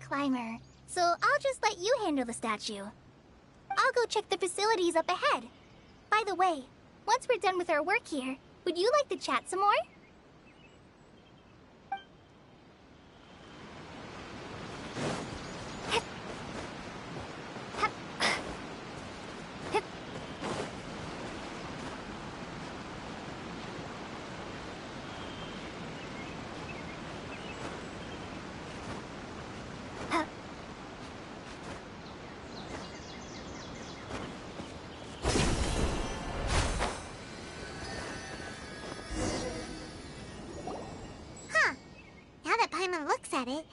climber, so I'll just let you handle the statue. I'll go check the facilities up ahead. By the way, once we're done with our work here, would you like to chat some more? Huh. Now that Paimon looks at it,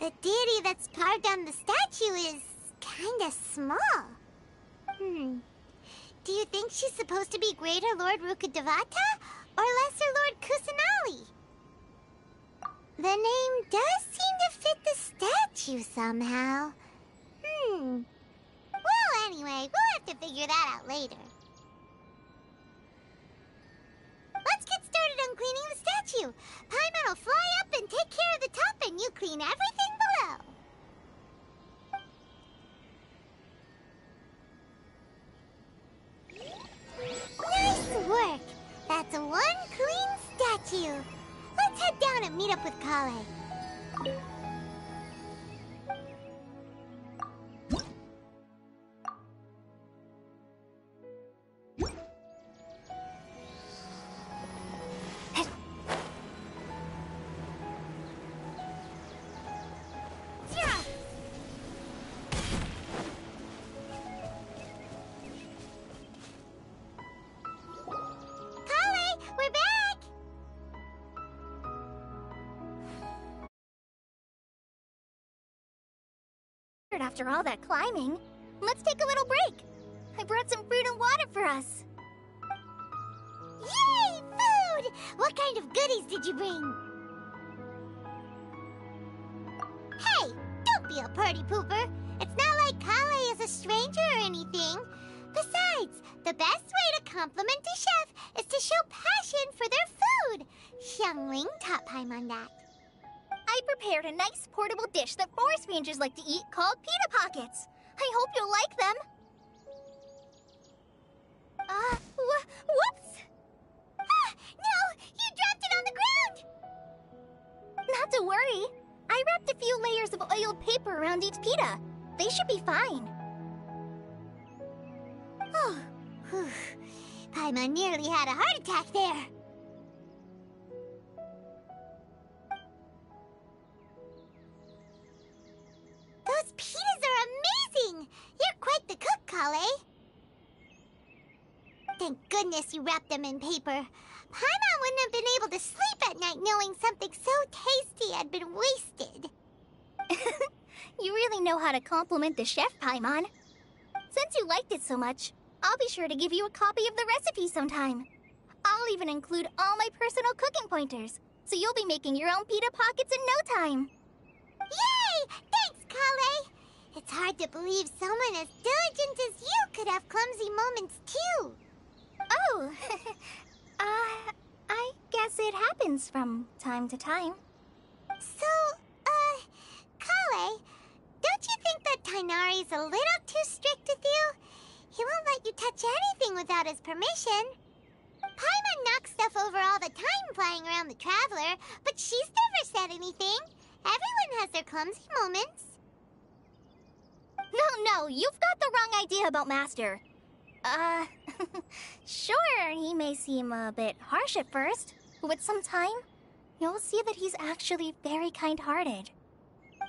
the deity that's carved on the statue is kinda small. Hmm. Do you think she's supposed to be Greater Lord Rukkhadevata or Lesser Lord Kusanali? The name does seem to fit the statue somehow. Hmm. Well, anyway, we'll have to figure that out later. Let's get started on cleaning the statue. Paimon will fly up and take care of the top, and you clean everything below. Nice work! That's one clean statue. Let's head down and meet up with Collei. After all that climbing, let's take a little break. I brought some fruit and water for us. Yay, food! What kind of goodies did you bring? Hey, don't be a party pooper. It's not like Collei is a stranger or anything. Besides, the best way to compliment a chef is to show passion for their food. Xiangling taught Paimon that. I prepared a nice portable dish that forest rangers like to eat called pita pockets. I hope you'll like them. Uh, wh- whoops! Ah, no! You dropped it on the ground! Not to worry. I wrapped a few layers of oiled paper around each pita. They should be fine. Oh. Paimon nearly had a heart attack there. Collei. Thank goodness you wrapped them in paper. Paimon wouldn't have been able to sleep at night knowing something so tasty had been wasted. You really know how to compliment the chef, Paimon. Since you liked it so much, I'll be sure to give you a copy of the recipe sometime. I'll even include all my personal cooking pointers, so you'll be making your own pita pockets in no time. Yay! Thanks, Collei! It's hard to believe someone as diligent as you could have clumsy moments, too. Oh, uh, I guess it happens from time to time. So, uh, Collei, don't you think that Tighnari's a little too strict with you? He won't let you touch anything without his permission. Paimon knocks stuff over all the time flying around the Traveler, but she's never said anything. Everyone has their clumsy moments. No, no, you've got the wrong idea about Master. Uh, sure, he may seem a bit harsh at first, but with some time, you'll see that he's actually very kind hearted.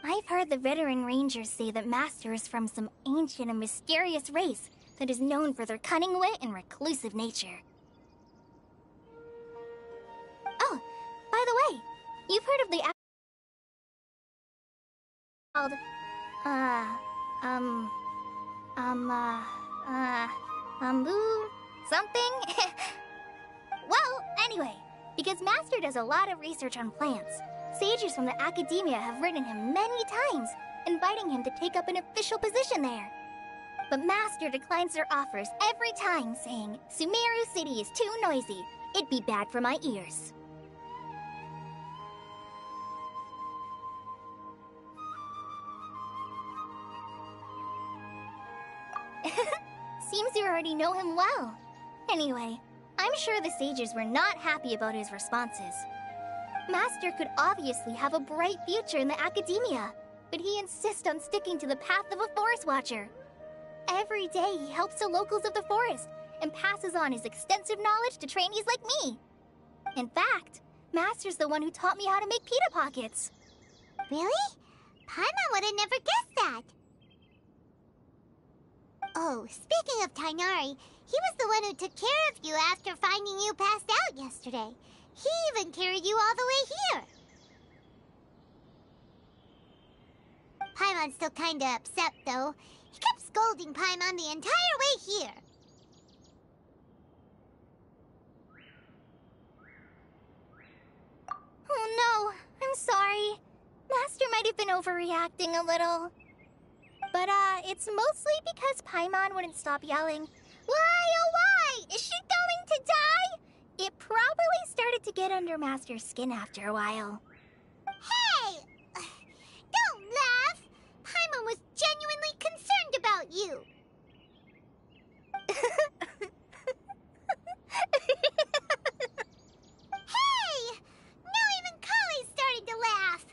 I've heard the veteran rangers say that Master is from some ancient and mysterious race that is known for their cunning wit and reclusive nature. Oh, by the way, you've heard of the called, uh, um, um, uh, uh, um, something? well, anyway, because Master does a lot of research on plants, sages from the academia have written him many times, inviting him to take up an official position there. But Master declines their offers every time, saying, Sumeru City is too noisy. It'd be bad for my ears. Already know him well. Anyway, I'm sure the sages were not happy about his responses. Master could obviously have a bright future in the academia, but he insists on sticking to the path of a forest watcher. Every day he helps the locals of the forest and passes on his extensive knowledge to trainees like me. In fact, Master's the one who taught me how to make pita pockets. Really? Paimon would have never guessed that. Oh, speaking of Tighnari, he was the one who took care of you after finding you passed out yesterday. He even carried you all the way here. Paimon's still kinda upset, though. He kept scolding Paimon the entire way here. Oh no, I'm sorry. Master might have been overreacting a little. But, uh, it's mostly because Paimon wouldn't stop yelling, Why, oh why? Is she going to die? It probably started to get under Master's skin after a while. Hey! Don't laugh! Paimon was genuinely concerned about you. Hey! Now even Collei started to laugh.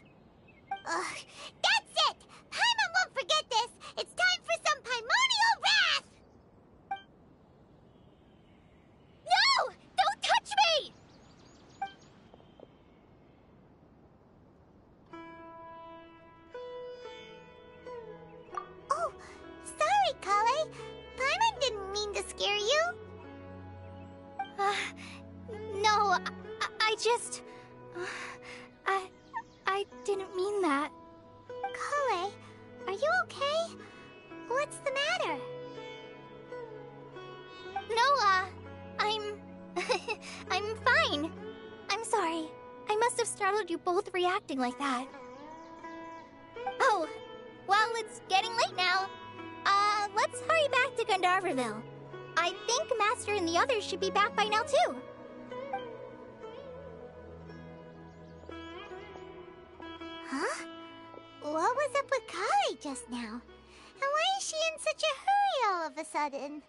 Ugh, reacting like that. Oh, well, it's getting late now. Uh, let's hurry back to Gandharvaville. I think Master and the others should be back by now, too. Huh? What was up with Collei just now? And why is she in such a hurry all of a sudden?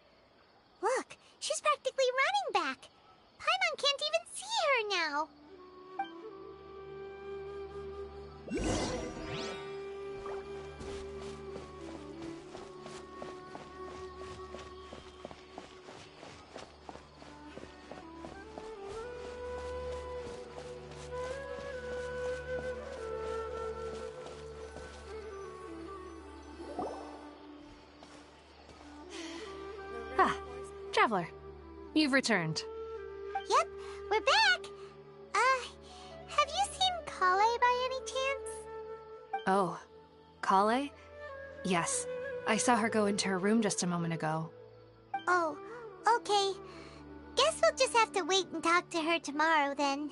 Look, she's practically running back. Paimon can't even see her now. Ah, traveler, you've returned. Yep, we're back. Oh, Collei? Yes, I saw her go into her room just a moment ago. Oh, okay. Guess we'll just have to wait and talk to her tomorrow then.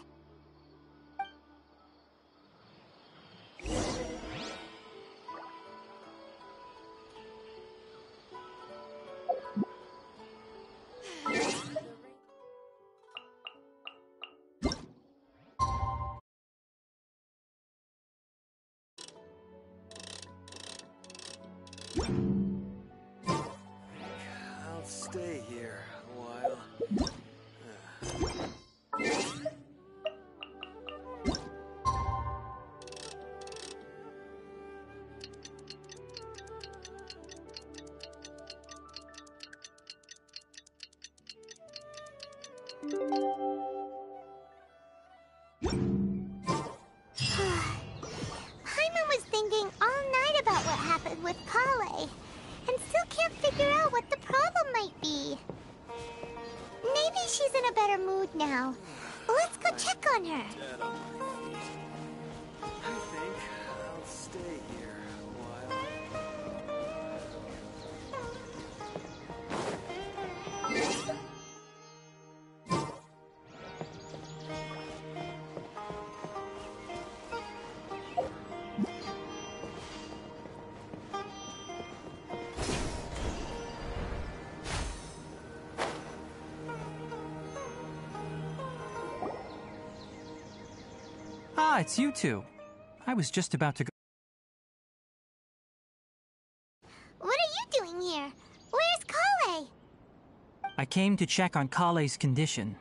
Ah, it's you two. I was just about to go. What are you doing here? Where's Collei? I came to check on Collei's condition.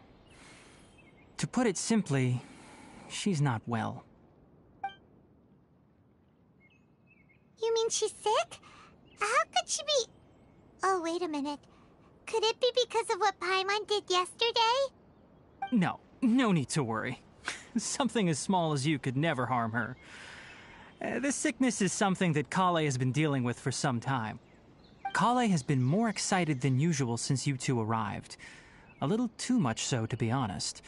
To put it simply, she's not well. You mean she's sick? How could she be... Oh, wait a minute. Could it be because of what Paimon did yesterday? No, no need to worry. Something as small as you could never harm her. Uh, this sickness is something that Collei has been dealing with for some time. Collei has been more excited than usual since you two arrived. A little too much so, to be honest.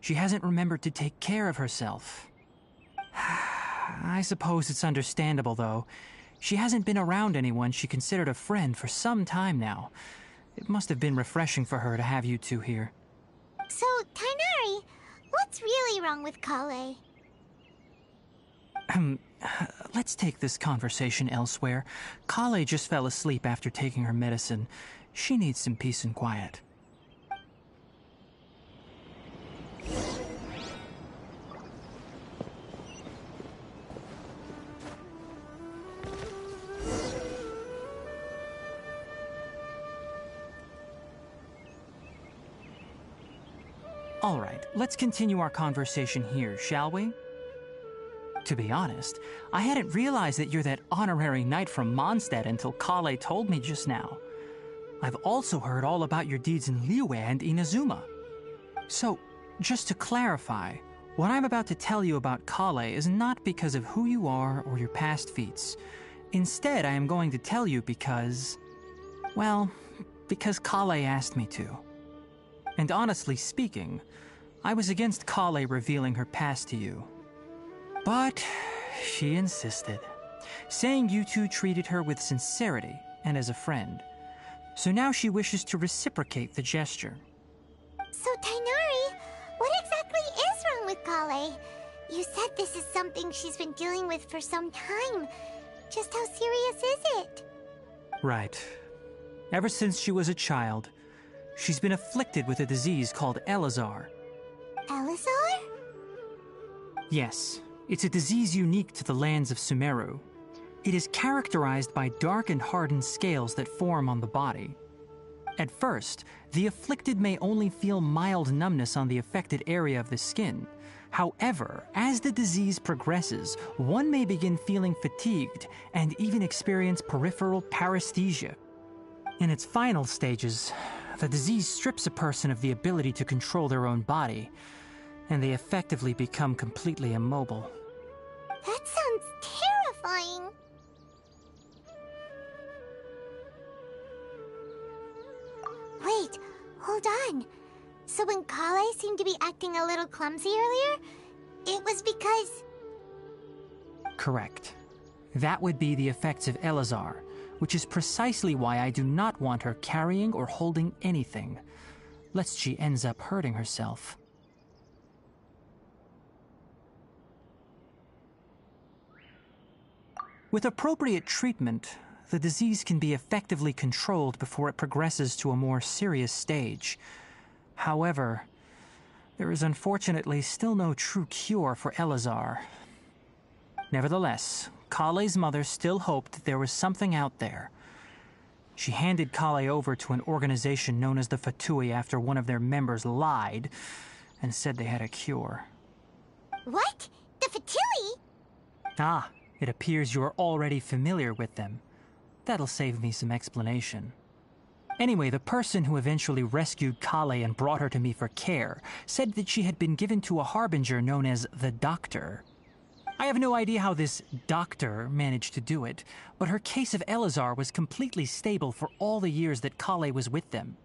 She hasn't remembered to take care of herself. I suppose it's understandable, though. She hasn't been around anyone she considered a friend for some time now. It must have been refreshing for her to have you two here. So, Tighnari, what's really wrong with Collei? Let's take this conversation elsewhere. Collei just fell asleep after taking her medicine. She needs some peace and quiet. All right, let's continue our conversation here, shall we? To be honest, I hadn't realized that you're that honorary knight from Mondstadt until Collei told me just now. I've also heard all about your deeds in Liyue and Inazuma. So, just to clarify, what I'm about to tell you about Collei is not because of who you are or your past feats. Instead, I am going to tell you because. Well, because Collei asked me to. And honestly speaking, I was against Collei revealing her past to you. But she insisted, saying you two treated her with sincerity and as a friend. So now she wishes to reciprocate the gesture. So, Tighnari, what exactly is wrong with Collei? You said this is something she's been dealing with for some time. Just how serious is it? Right. Ever since she was a child, she's been afflicted with a disease called Eleazar. Eleazar? Yes, it's a disease unique to the lands of Sumeru. It is characterized by dark and hardened scales that form on the body. At first, the afflicted may only feel mild numbness on the affected area of the skin. However, as the disease progresses, one may begin feeling fatigued and even experience peripheral paresthesia. In its final stages, the disease strips a person of the ability to control their own body, and they effectively become completely immobile. That sounds terrifying. Wait, hold on. So when Collei seemed to be acting a little clumsy earlier, it was because... Correct. That would be the effects of Eleazar, which is precisely why I do not want her carrying or holding anything, lest she ends up hurting herself. With appropriate treatment, the disease can be effectively controlled before it progresses to a more serious stage. However, there is unfortunately still no true cure for Eleazar. Nevertheless, Collei's mother still hoped that there was something out there. She handed Collei over to an organization known as the Fatui after one of their members lied and said they had a cure. What? The Fatui? Ah, it appears you are already familiar with them. That'll save me some explanation. Anyway, the person who eventually rescued Collei and brought her to me for care said that she had been given to a harbinger known as the Doctor. I have no idea how this doctor managed to do it, but her case of Eleazar was completely stable for all the years that Collei was with them.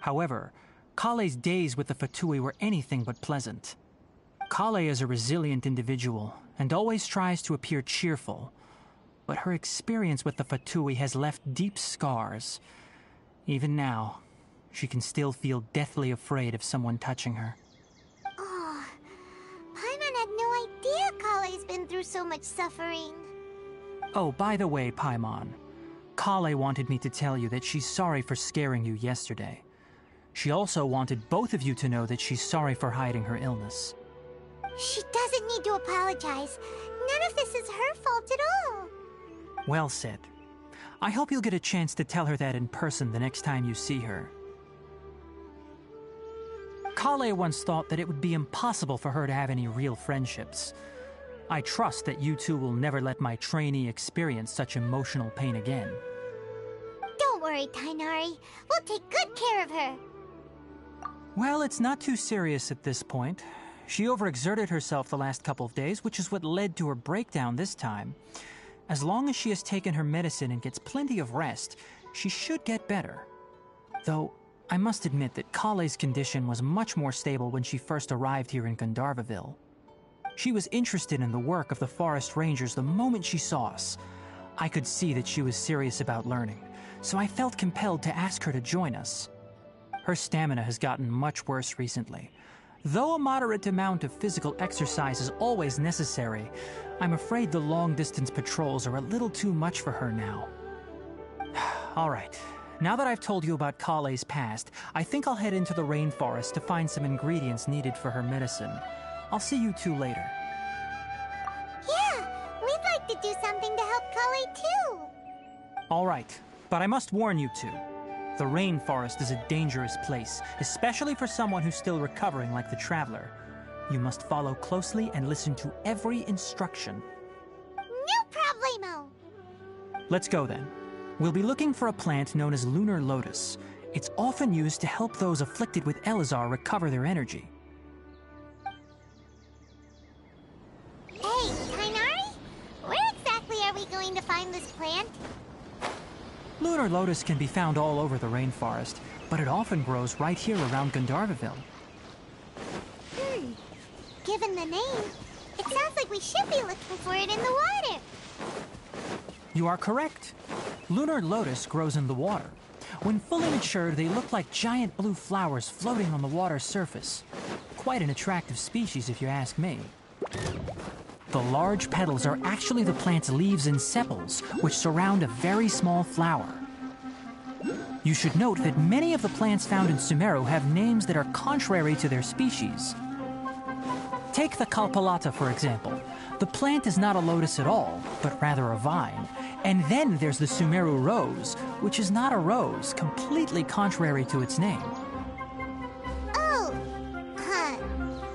However, Collei's days with the Fatui were anything but pleasant. Collei is a resilient individual and always tries to appear cheerful, but her experience with the Fatui has left deep scars. Even now, she can still feel deathly afraid of someone touching her. Been through so much suffering. Oh, by the way, Paimon, Collei wanted me to tell you that she's sorry for scaring you yesterday. She also wanted both of you to know that she's sorry for hiding her illness. She doesn't need to apologize. None of this is her fault at all. Well said. I hope you'll get a chance to tell her that in person the next time you see her. Collei once thought that it would be impossible for her to have any real friendships. I trust that you two will never let my trainee experience such emotional pain again. Don't worry, Tighnari. We'll take good care of her. Well, it's not too serious at this point. She overexerted herself the last couple of days, which is what led to her breakdown this time. As long as she has taken her medicine and gets plenty of rest, she should get better. Though, I must admit that Collei's condition was much more stable when she first arrived here in Gandharvaville. She was interested in the work of the forest rangers the moment she saw us. I could see that she was serious about learning, so I felt compelled to ask her to join us. Her stamina has gotten much worse recently. Though a moderate amount of physical exercise is always necessary, I'm afraid the long distance patrols are a little too much for her now. All right, now that I've told you about Collei's past, I think I'll head into the rainforest to find some ingredients needed for her medicine. I'll see you two later. Yeah, we'd like to do something to help Collei too. All right, but I must warn you two. The rainforest is a dangerous place, especially for someone who's still recovering like the Traveler. You must follow closely and listen to every instruction. No problemo. Let's go then. We'll be looking for a plant known as lunar lotus. It's often used to help those afflicted with Eleazar recover their energy. This plant? Lunar lotus can be found all over the rainforest, but it often grows right here around Gandharvaville. Hmm. Given the name, it sounds like we should be looking for it in the water. You are correct. Lunar lotus grows in the water. When fully matured, they look like giant blue flowers floating on the water's surface. Quite an attractive species, if you ask me. The large petals are actually the plant's leaves and sepals, which surround a very small flower. You should note that many of the plants found in Sumeru have names that are contrary to their species. Take the Kalpalata, for example. The plant is not a lotus at all, but rather a vine. And then there's the Sumeru rose, which is not a rose, completely contrary to its name. Oh, huh.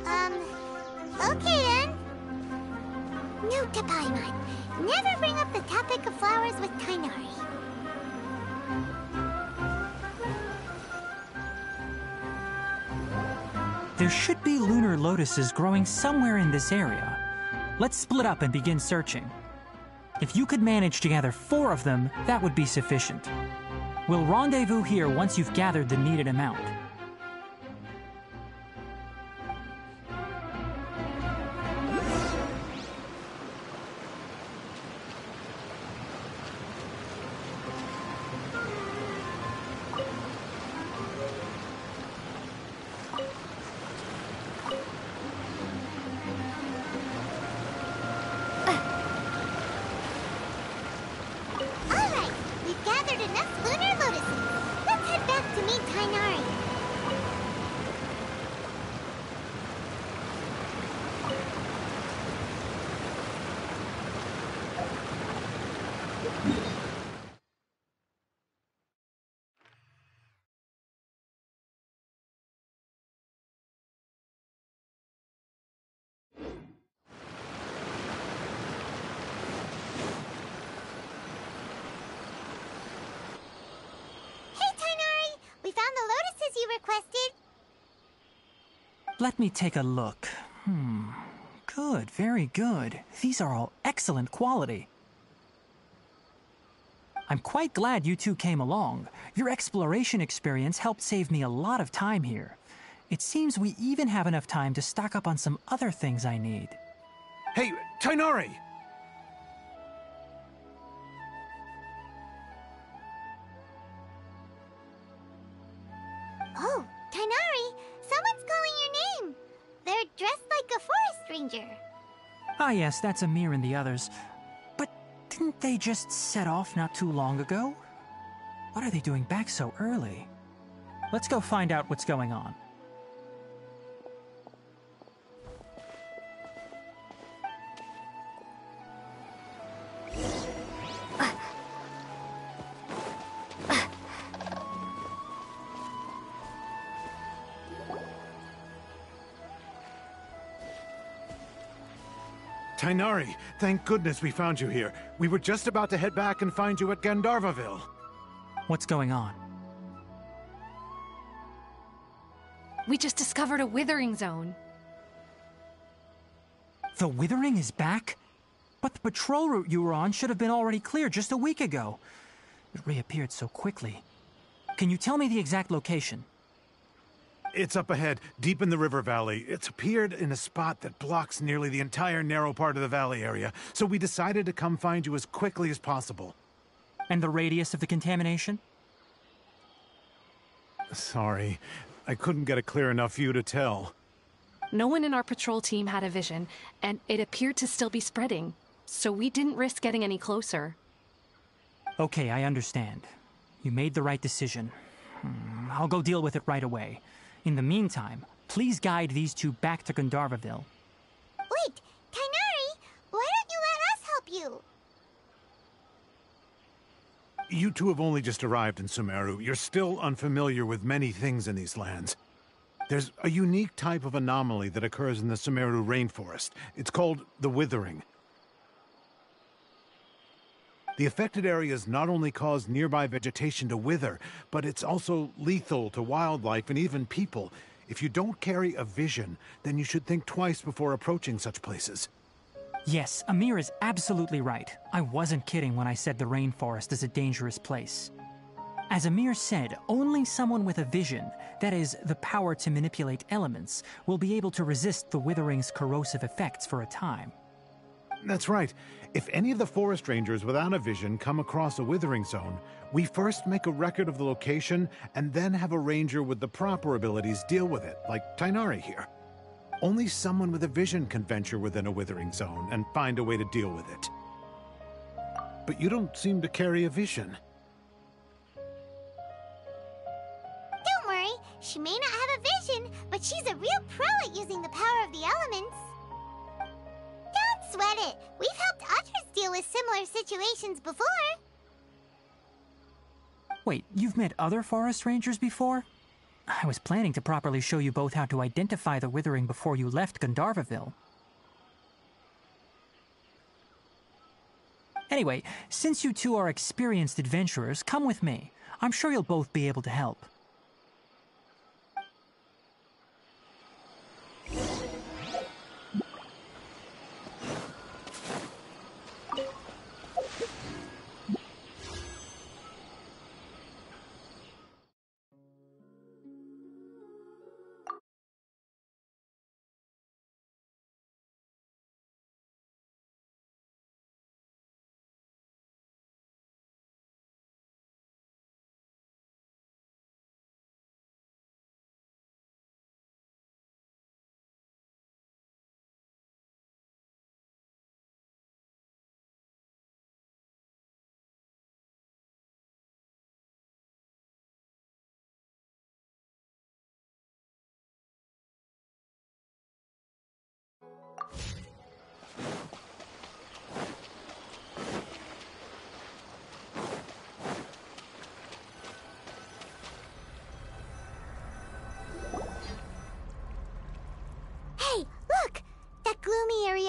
Um, okay Paimon. Never bring up the topic of flowers with Tighnari. There should be lunar lotuses growing somewhere in this area. Let's split up and begin searching. If you could manage to gather four of them, that would be sufficient. We'll rendezvous here once you've gathered the needed amount. Let me take a look. Hmm. Good, very good. These are all excellent quality. I'm quite glad you two came along. Your exploration experience helped save me a lot of time here. It seems we even have enough time to stock up on some other things I need. Hey, Tighnari! Ah, yes, that's Amir and the others. But didn't they just set off not too long ago? What are they doing back so early? Let's go find out what's going on. Tighnari, thank goodness we found you here. We were just about to head back and find you at Gandharvaville. What's going on? We just discovered a withering zone. The Withering is back? But the patrol route you were on should have been already clear just a week ago. It reappeared so quickly. Can you tell me the exact location? It's up ahead, deep in the river valley. It's appeared in a spot that blocks nearly the entire narrow part of the valley area, so we decided to come find you as quickly as possible. And the radius of the contamination? Sorry, I couldn't get a clear enough view to tell. No one in our patrol team had a vision, and it appeared to still be spreading, so we didn't risk getting any closer. Okay, I understand. You made the right decision. Hmm, I'll go deal with it right away. In the meantime, please guide these two back to Gandharvaville. Wait, Tighnari, why don't you let us help you? You two have only just arrived in Sumeru. You're still unfamiliar with many things in these lands. There's a unique type of anomaly that occurs in the Sumeru rainforest. It's called the Withering. The affected areas not only cause nearby vegetation to wither, but it's also lethal to wildlife and even people. If you don't carry a vision, then you should think twice before approaching such places. Yes, Amir is absolutely right. I wasn't kidding when I said the rainforest is a dangerous place. As Amir said, only someone with a vision, that is, the power to manipulate elements, will be able to resist the withering's corrosive effects for a time. That's right. If any of the forest rangers without a vision come across a withering zone, we first make a record of the location and then have a ranger with the proper abilities deal with it, like Tighnari here. Only someone with a vision can venture within a withering zone and find a way to deal with it. But you don't seem to carry a vision. Don't worry, she may not have a vision, but she's a real pro at using the power of the elements. Sweat it. We've helped others deal with similar situations before. Wait, you've met other forest rangers before? I was planning to properly show you both how to identify the withering before you left Gandharvaville. Anyway, since you two are experienced adventurers, come with me. I'm sure you'll both be able to help.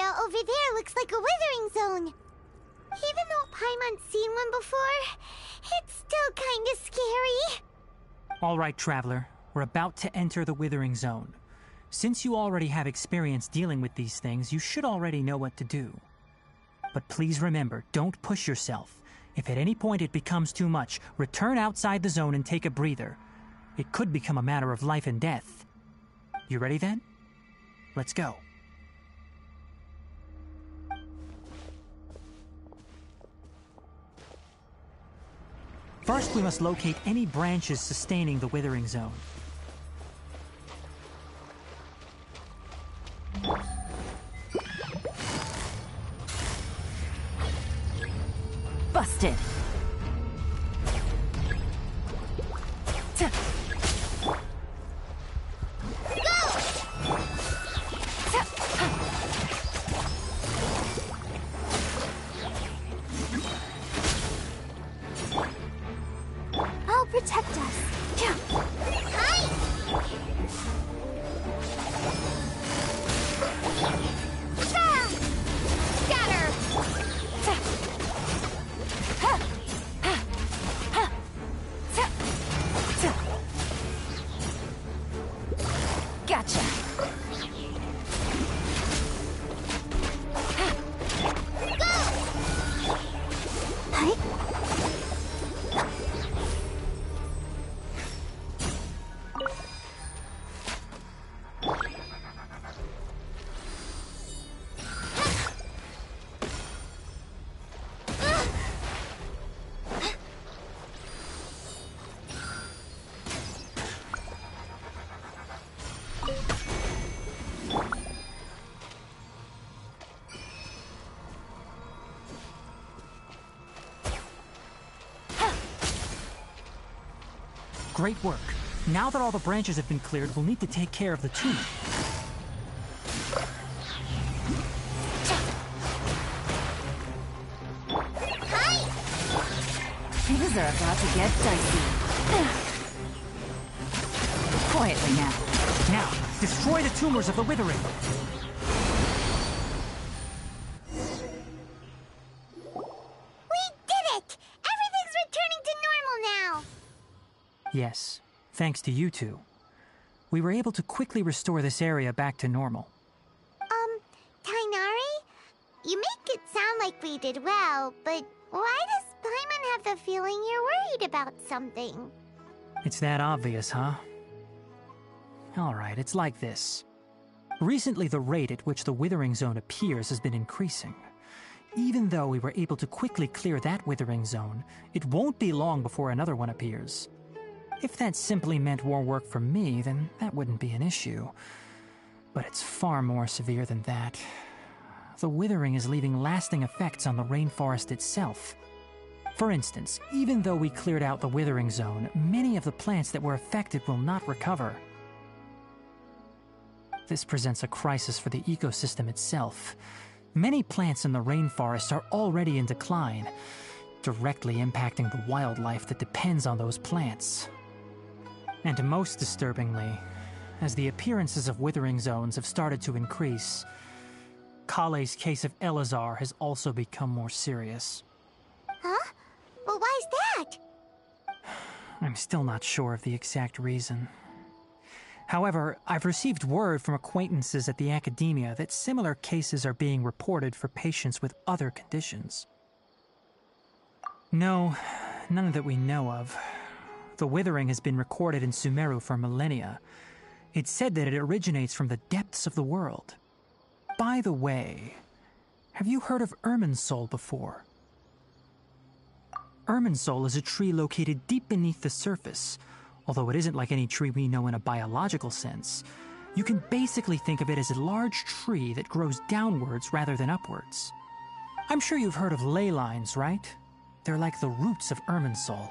Area over there looks like a withering zone. Even though Paimon's seen one before, it's still kinda scary. All right, Traveler, we're about to enter the Withering Zone. Since you already have experience dealing with these things, you should already know what to do. But please remember, don't push yourself. If at any point it becomes too much, return outside the zone and take a breather. It could become a matter of life and death. You ready then? Let's go. First, we must locate any branches sustaining the Withering Zone. Busted. Great work. Now that all the branches have been cleared, we'll need to take care of the tumor. Things are about to get dicey. Quietly now. Now, destroy the tumors of the withering. Yes, thanks to you two. We were able to quickly restore this area back to normal. Um, Tighnari? You make it sound like we did well, but why does Paimon have the feeling you're worried about something? It's that obvious, huh? Alright, it's like this. Recently, the rate at which the withering zone appears has been increasing. Even though we were able to quickly clear that withering zone, it won't be long before another one appears. If that simply meant more work for me, then that wouldn't be an issue. But it's far more severe than that. The withering is leaving lasting effects on the rainforest itself. For instance, even though we cleared out the withering zone, many of the plants that were affected will not recover. This presents a crisis for the ecosystem itself. Many plants in the rainforest are already in decline, directly impacting the wildlife that depends on those plants. And most disturbingly, as the appearances of withering zones have started to increase, Collei's case of Eleazar has also become more serious. Huh? Well, why is that? I'm still not sure of the exact reason. However, I've received word from acquaintances at the academia that similar cases are being reported for patients with other conditions. No, none that we know of. The withering has been recorded in Sumeru for millennia. It's said that it originates from the depths of the world. By the way, have you heard of Irminsul before? Irminsul is a tree located deep beneath the surface. Although it isn't like any tree we know in a biological sense, you can basically think of it as a large tree that grows downwards rather than upwards. I'm sure you've heard of ley lines, right? They're like the roots of Irminsul,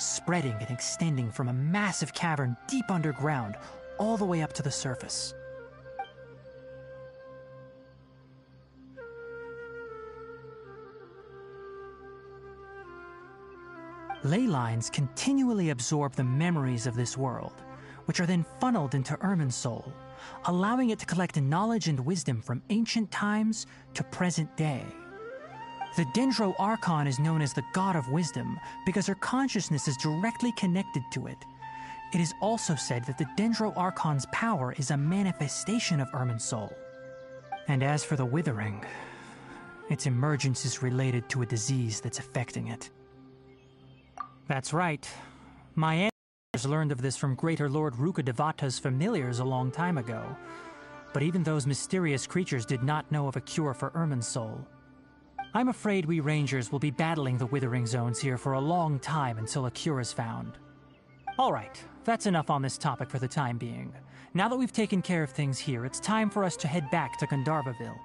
spreading and extending from a massive cavern deep underground all the way up to the surface. Ley lines continually absorb the memories of this world, which are then funneled into Irminsul, allowing it to collect knowledge and wisdom from ancient times to present day. The Dendro Archon is known as the God of Wisdom because her consciousness is directly connected to it. It is also said that the Dendro Archon's power is a manifestation of Irminsul. And as for the Withering, its emergence is related to a disease that's affecting it. That's right. My ancestors learned of this from Greater Lord Rukkhadevata's familiars a long time ago. But even those mysterious creatures did not know of a cure for Irminsul. I'm afraid we rangers will be battling the withering zones here for a long time until a cure is found. Alright, that's enough on this topic for the time being. Now that we've taken care of things here, it's time for us to head back to Gandharvaville.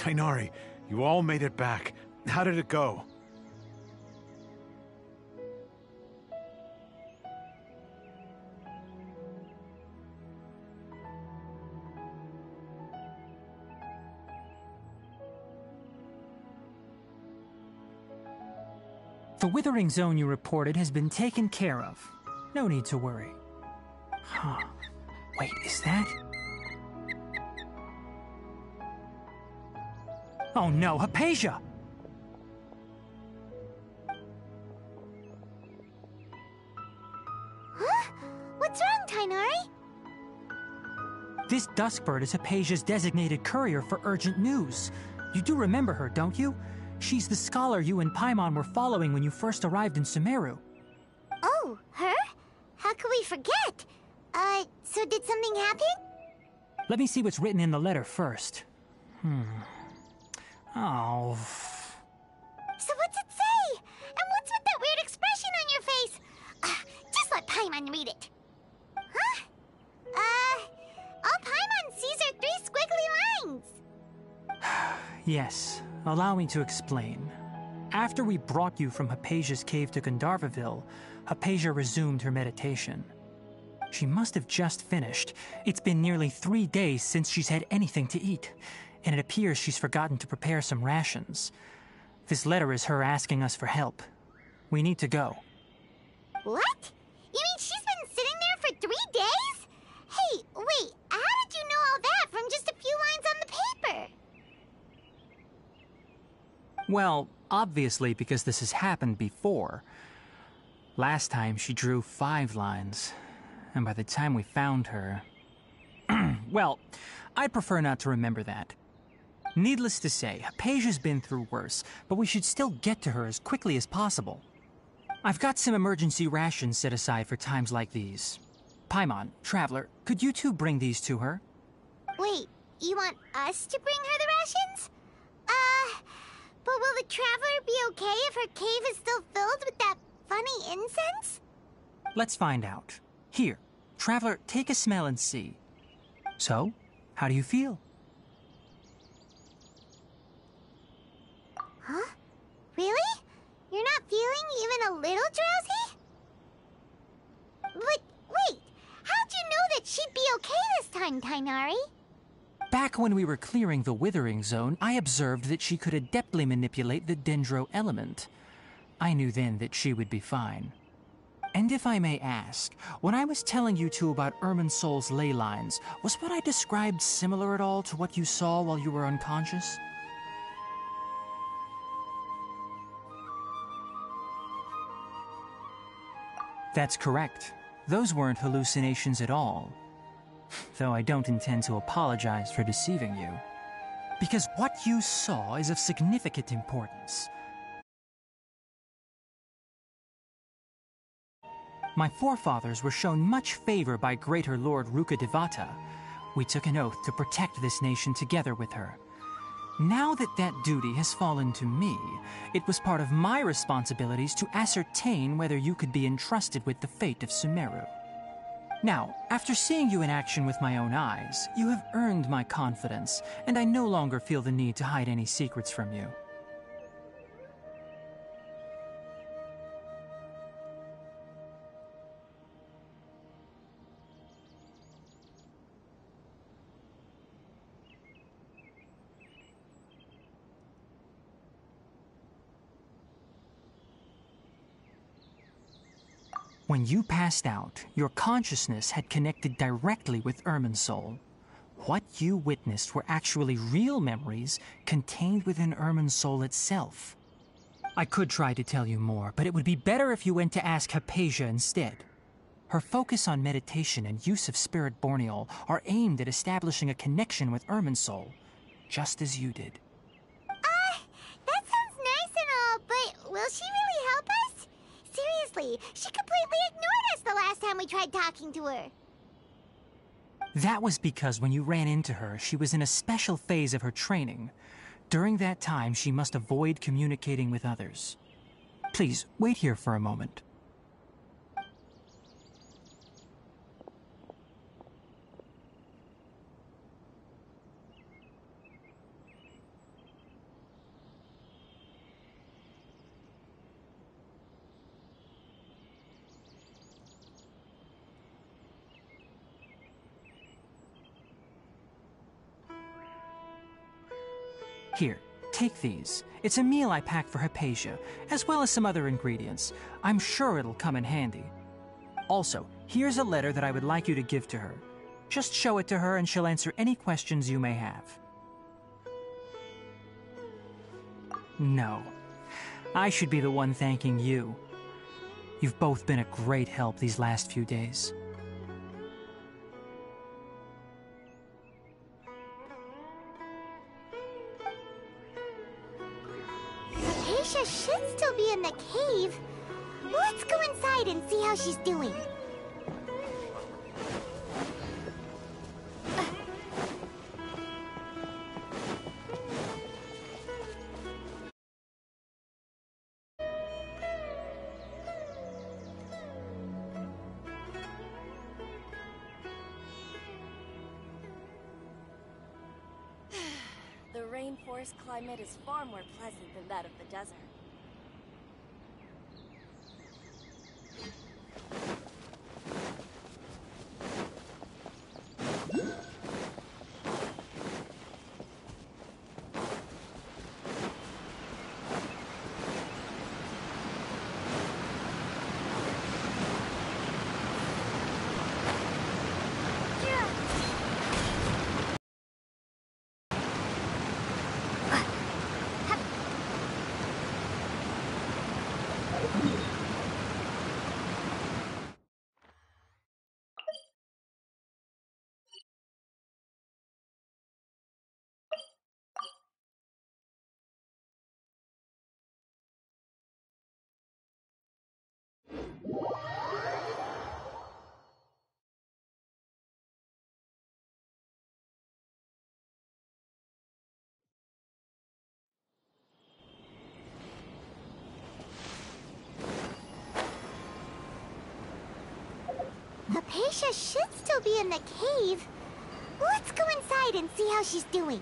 Tighnari, you all made it back. How did it go? The withering zone you reported has been taken care of. No need to worry. Huh. Wait, is that? Oh no, Hypatia! Huh? What's wrong, Tighnari? This Duskbird is Hypatia's designated courier for urgent news. You do remember her, don't you? She's the scholar you and Paimon were following when you first arrived in Sumeru. Oh, her? How could we forget? Uh, so did something happen? Let me see what's written in the letter first. Hmm. Oh. So what's it say? And what's with that weird expression on your face? Uh, just let Paimon read it. Huh? Uh, all Paimon sees are three squiggly lines. Yes, allow me to explain. After we brought you from Hypatia's cave to Gandharvaville, Hypatia resumed her meditation. She must have just finished. It's been nearly three days since she's had anything to eat, and it appears she's forgotten to prepare some rations. This letter is her asking us for help. We need to go. What? You mean she's been sitting there for three days? Hey, wait, how did you know all that from just a few lines on the paper? Well, obviously, because this has happened before. Last time she drew five lines, and by the time we found her. well, I'd prefer not to remember that. Needless to say, Hypatia's been through worse, but we should still get to her as quickly as possible. I've got some emergency rations set aside for times like these. Paimon, Traveler, could you two bring these to her? Wait, you want us to bring her the rations? Uh, but will the traveler be okay if her cave is still filled with that funny incense? Let's find out. Here, Traveler, take a smell and see. So, how do you feel? Huh? Really? You're not feeling even a little drowsy? But wait, how'd you know that she'd be okay this time, Tighnari? Back when we were clearing the Withering Zone, I observed that she could adeptly manipulate the Dendro element. I knew then that she would be fine. And if I may ask, when I was telling you two about Irminsul's ley lines, was what I described similar at all to what you saw while you were unconscious? That's correct. Those weren't hallucinations at all. Though I don't intend to apologize for deceiving you. Because what you saw is of significant importance. My forefathers were shown much favor by Greater Lord Rukkhadevata. We took an oath to protect this nation together with her. Now that that duty has fallen to me, it was part of my responsibilities to ascertain whether you could be entrusted with the fate of Sumeru. Now, after seeing you in action with my own eyes, you have earned my confidence, and I no longer feel the need to hide any secrets from you. When you passed out, your consciousness had connected directly with Irminsul. What you witnessed were actually real memories contained within Irminsul itself. I could try to tell you more, but it would be better if you went to ask Hypatia instead. Her focus on meditation and use of Spirit Borneol are aimed at establishing a connection with Irminsul, just as you did. Ah, that sounds nice and all, but will she really? Seriously, she completely ignored us the last time we tried talking to her. That was because when you ran into her, she was in a special phase of her training. During that time, she must avoid communicating with others. Please, wait here for a moment. These. It's a meal I packed for Hypatia, as well as some other ingredients. I'm sure it'll come in handy. Also, here's a letter that I would like you to give to her. Just show it to her and she'll answer any questions you may have. No. I should be the one thanking you. You've both been a great help these last few days. Hypatia should still be in the cave. Let's go inside and see how she's doing.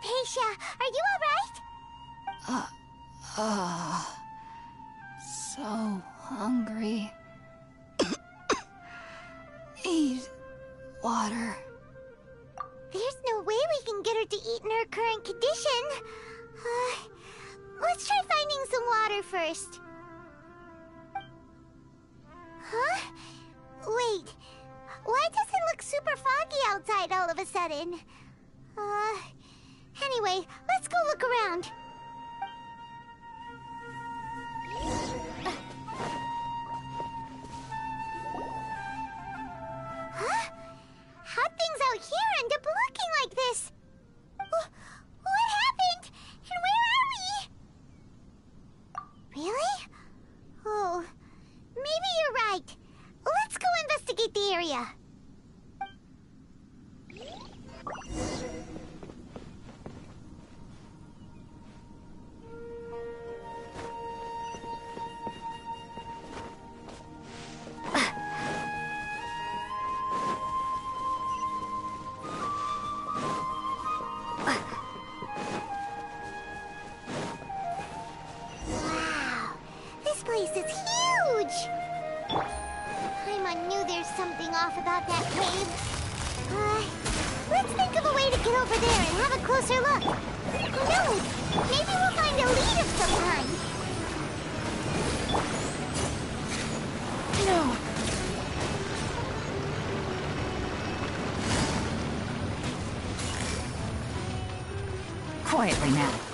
Hypatia, are you alright? Ah, so hungry. Need water. There's no way we can get her to eat in her current condition. Uh, let's try finding some water first. Huh? Wait. Why does it look super foggy outside all of a sudden? Uh, anyway, let's go look around. Quietly now.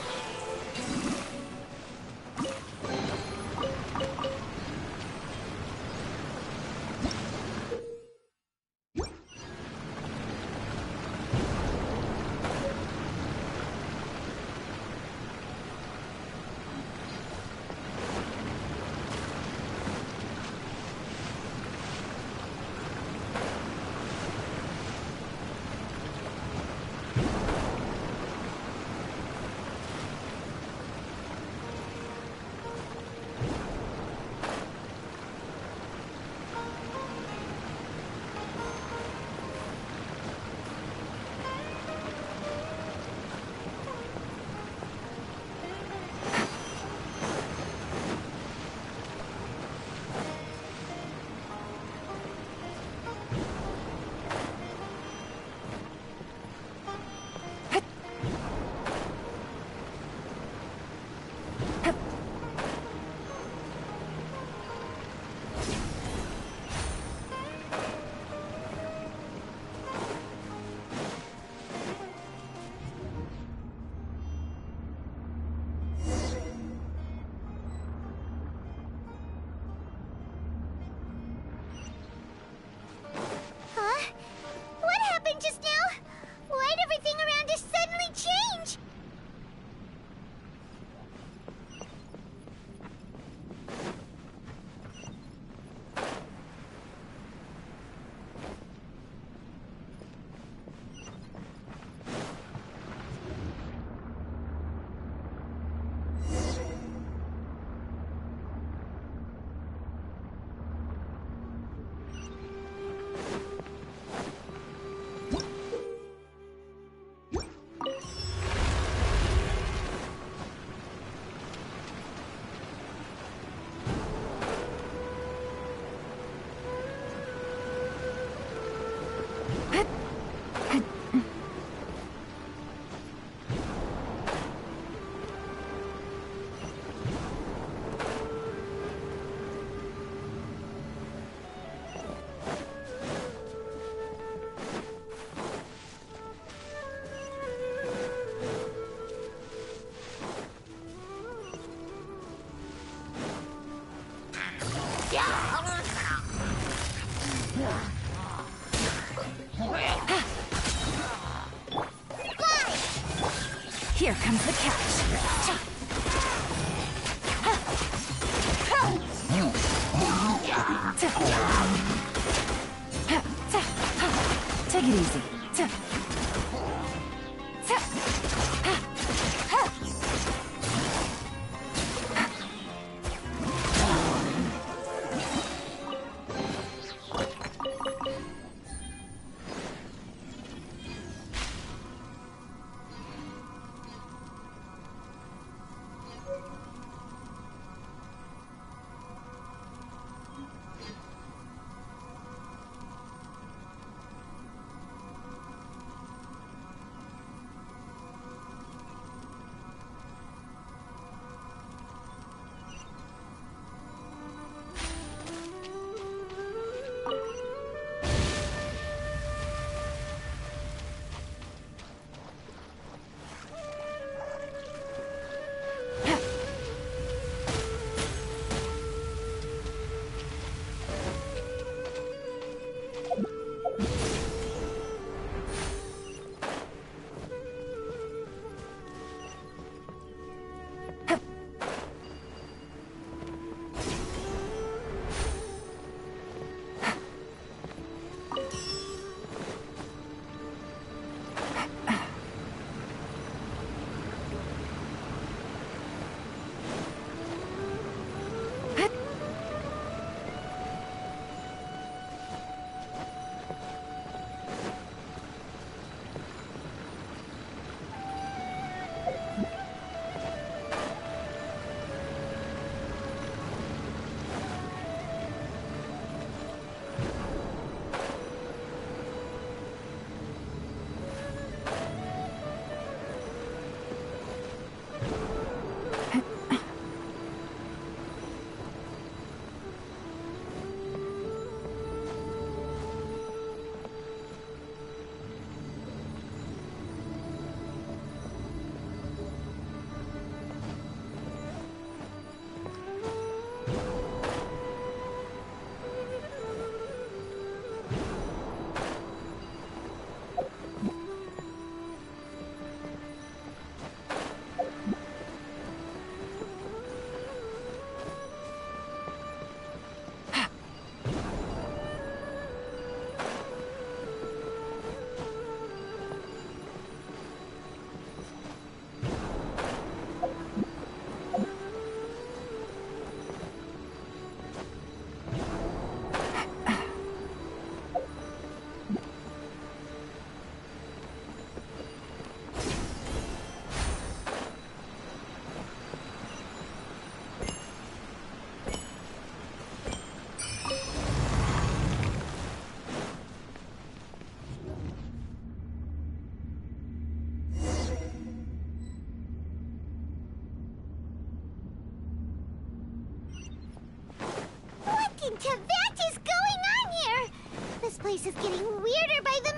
place is getting weirder by the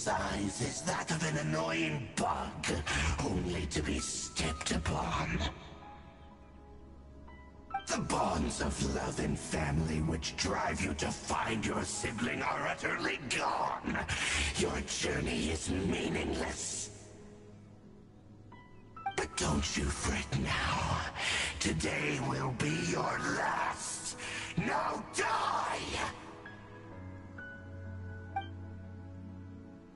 his eyes is that of an annoying bug, only to be stepped upon. The bonds of love and family which drive you to find your sibling are utterly gone. Your journey is meaningless. But don't you fret now. Today will be your last. Now die!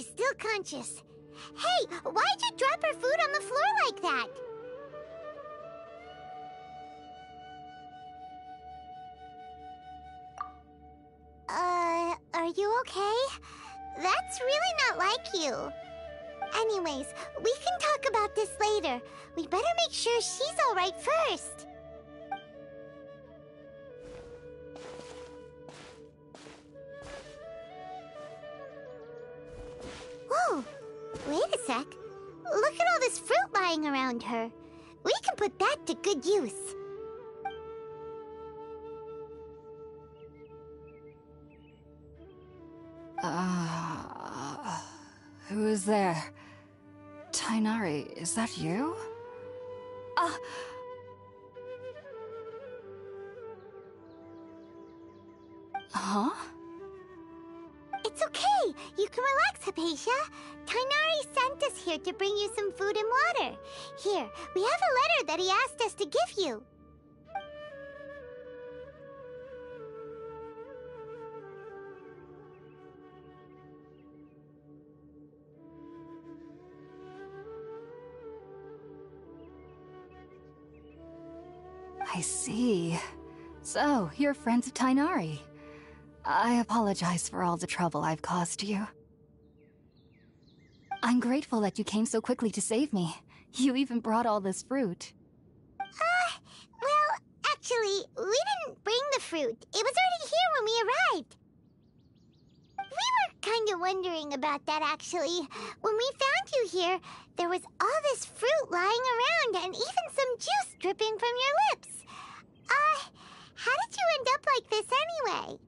she's still conscious. Hey, why'd you drop her food on the floor like that? Uh, are you okay? That's really not like you. Anyways, we can talk about this later. We better make sure she's alright first. Around her. We can put that to good use. Uh, who is there? Tighnari, is that you? Ah! Huh? It's okay. You can relax, Hypatia. Tighnari sent us here to bring you some food and water. Here, we have a letter that he asked us to give you. I see. So, you're friends of Tighnari. I apologize for all the trouble I've caused you. I'm grateful that you came so quickly to save me. You even brought all this fruit. Uh, well, actually, we didn't bring the fruit. It was already here when we arrived. We were kind of wondering about that, actually. When we found you here, there was all this fruit lying around and even some juice dripping from your lips. Uh, how did you end up like this anyway?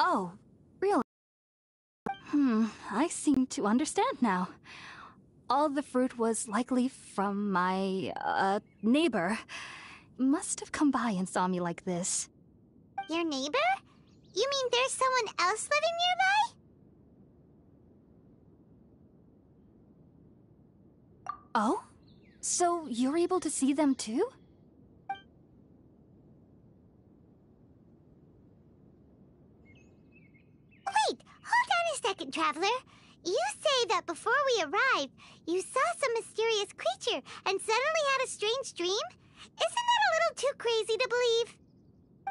Oh? Hmm, I seem to understand now. All the fruit was likely from my, uh, neighbor. Must have come by and saw me like this. Your neighbor? You mean there's someone else living nearby? Oh? So you're able to see them too? Wait, hold on a second, Traveler. You say that before we arrived, you saw some mysterious creature and suddenly had a strange dream? Isn't that a little too crazy to believe?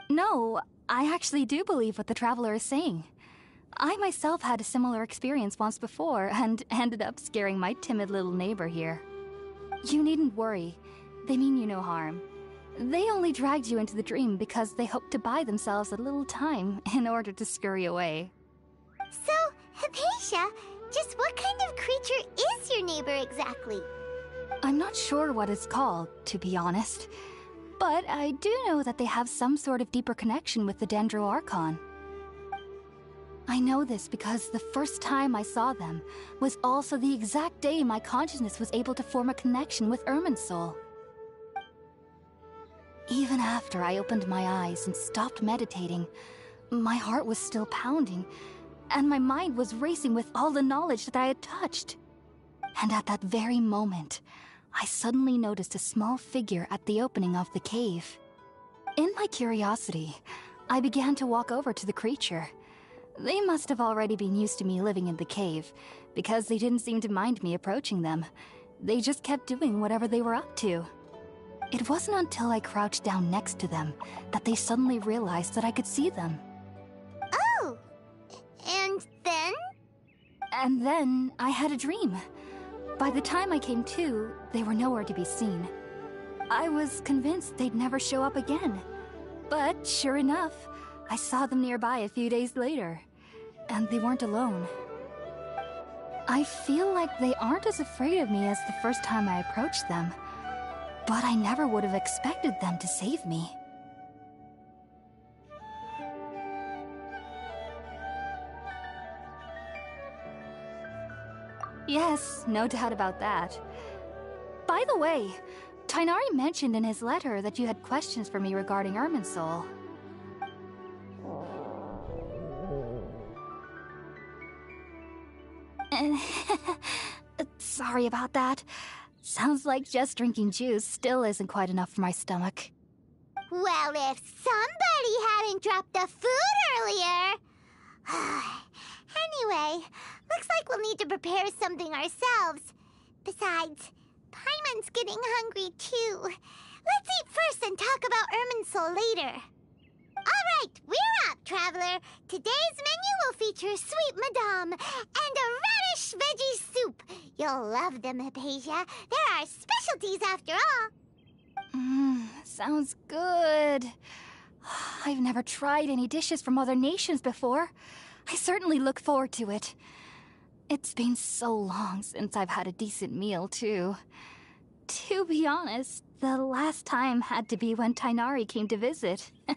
No, I actually do believe what the traveler is saying. I myself had a similar experience once before and ended up scaring my timid little neighbor here. You needn't worry. They mean you no harm. They only dragged you into the dream because they hoped to buy themselves a little time in order to scurry away. So, Hypatia, just what kind of creature is your neighbor exactly? I'm not sure what it's called, to be honest. But I do know that they have some sort of deeper connection with the Dendro Archon. I know this because the first time I saw them was also the exact day my consciousness was able to form a connection with Irminsul. Even after I opened my eyes and stopped meditating, my heart was still pounding, and my mind was racing with all the knowledge that I had touched. And at that very moment, I suddenly noticed a small figure at the opening of the cave. In my curiosity, I began to walk over to the creature. They must have already been used to me living in the cave, because they didn't seem to mind me approaching them. They just kept doing whatever they were up to. It wasn't until I crouched down next to them that they suddenly realized that I could see them. And then? And then I had a dream. By the time I came to, they were nowhere to be seen. I was convinced they'd never show up again. But sure enough, I saw them nearby a few days later. And they weren't alone. I feel like they aren't as afraid of me as the first time I approached them. But I never would have expected them to save me. Yes, no doubt about that. By the way, Tighnari mentioned in his letter that you had questions for me regarding Irminsul. Sorry about that. Sounds like just drinking juice still isn't quite enough for my stomach. Well, if somebody hadn't dropped the food earlier. anyway, looks like we'll need to prepare something ourselves. Besides, Paimon's getting hungry too. Let's eat first and talk about Irminsul later. All right, we're up, traveler. Today's menu will feature sweet madame and a radish veggie soup. You'll love them, Hypatia. They're our specialties after all. Mmm, sounds good. I've never tried any dishes from other nations before. I certainly look forward to it. It's been so long since I've had a decent meal, too. To be honest, the last time had to be when Tighnari came to visit.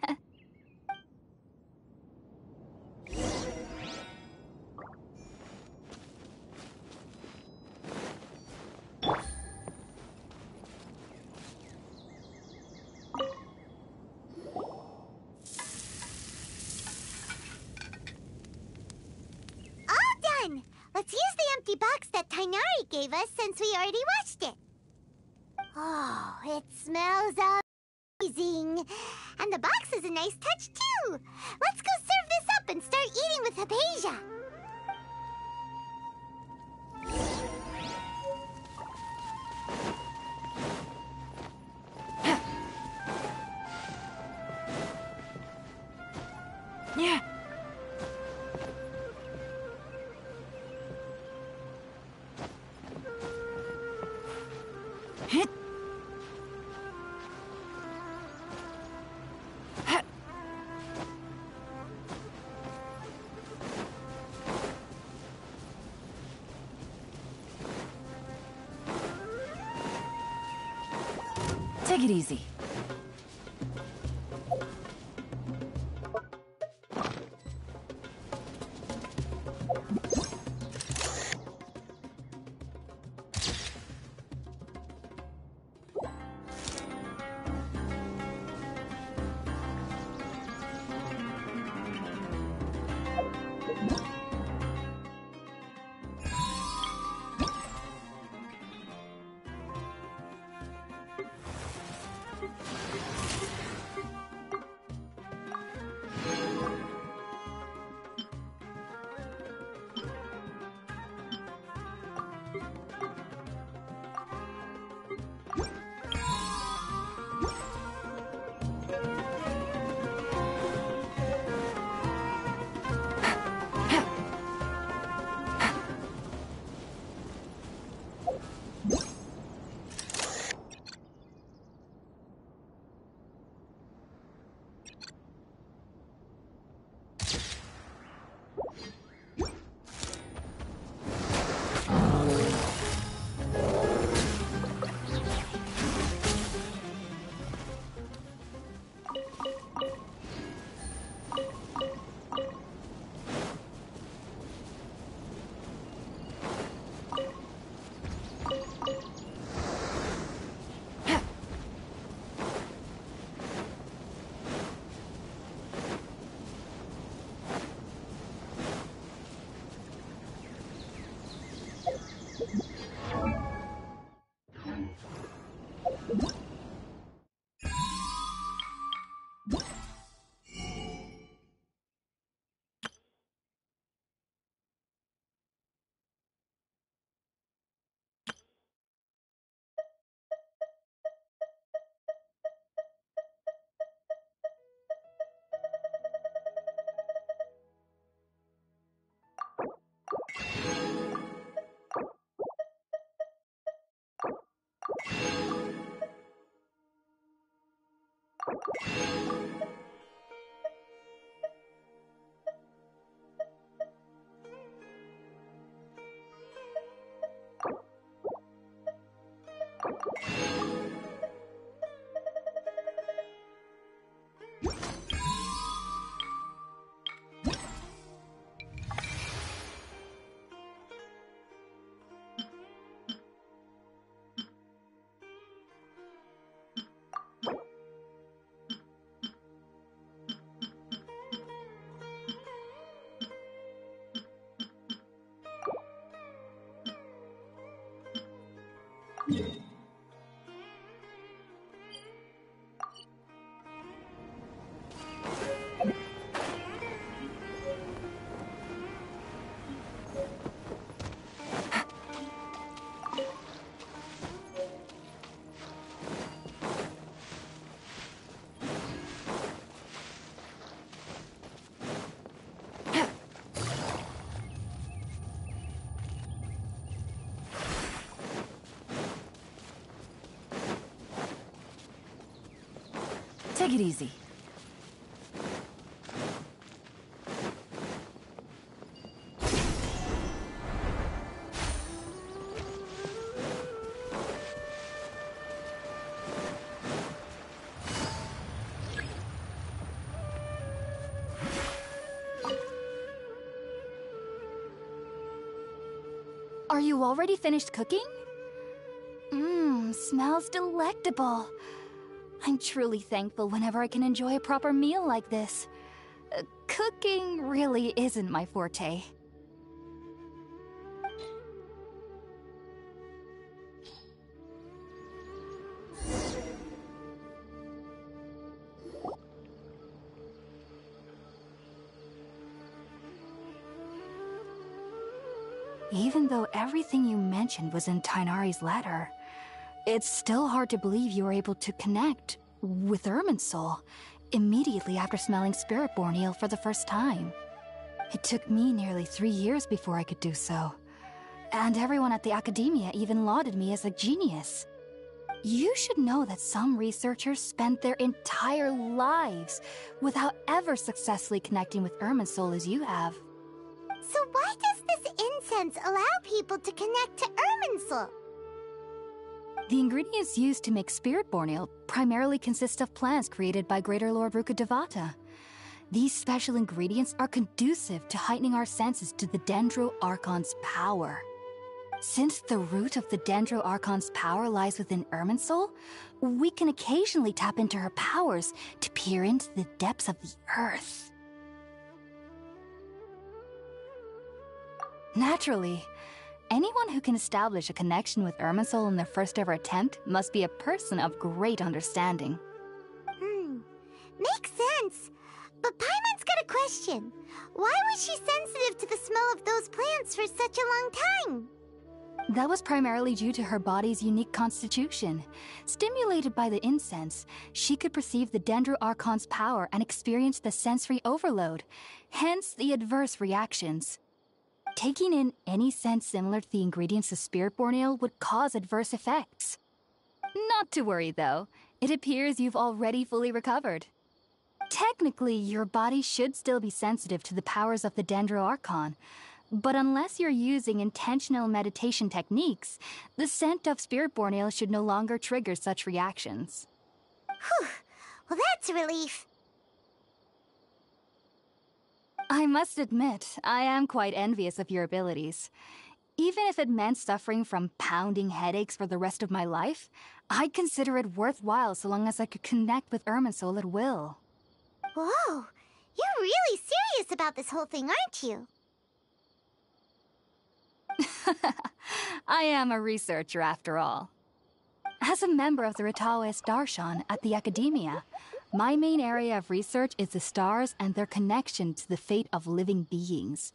All done! Let's use the empty box that Tighnari gave us since we already watched it. Oh, it smells amazing. And the box is a nice touch, too. Let's go serve this up and start eating with Hypatia. Take it easy. Take it easy. Are you already finished cooking? Mmm, smells delectable. I'm truly thankful whenever I can enjoy a proper meal like this. Uh, cooking really isn't my forte. Even though everything you mentioned was in Tighnari's letter, it's still hard to believe you were able to connect with Irminsul immediately after smelling Spiritborn eel for the first time. It took me nearly three years before I could do so. And everyone at the Academia even lauded me as a genius. You should know that some researchers spend their entire lives without ever successfully connecting with Irminsul as you have. So why does this incense allow people to connect to Irminsul? The ingredients used to make Spiritborn ale primarily consist of plants created by Greater Lord Rukkhadevata. These special ingredients are conducive to heightening our senses to the Dendro Archon's power. Since the root of the Dendro Archon's power lies within Irminsul, we can occasionally tap into her powers to peer into the depths of the earth. Naturally, anyone who can establish a connection with Irminsul in their first ever attempt must be a person of great understanding. Hmm, makes sense. But Paimon's got a question. Why was she sensitive to the smell of those plants for such a long time? That was primarily due to her body's unique constitution. Stimulated by the incense, she could perceive the Dendro Archon's power and experience the sensory overload, hence the adverse reactions. Taking in any scent similar to the ingredients of Spiritborn Ale would cause adverse effects. Not to worry, though. It appears you've already fully recovered. Technically, your body should still be sensitive to the powers of the Dendro Archon, but unless you're using intentional meditation techniques, the scent of Spiritborn Ale should no longer trigger such reactions. Whew. Well, that's a relief. I must admit, I am quite envious of your abilities. Even if it meant suffering from pounding headaches for the rest of my life, I'd consider it worthwhile so long as I could connect with Irminsul at will. Whoa, you're really serious about this whole thing, aren't you? I am a researcher after all. As a member of the Rtawahist Darshan at the Academia, my main area of research is the stars and their connection to the fate of living beings.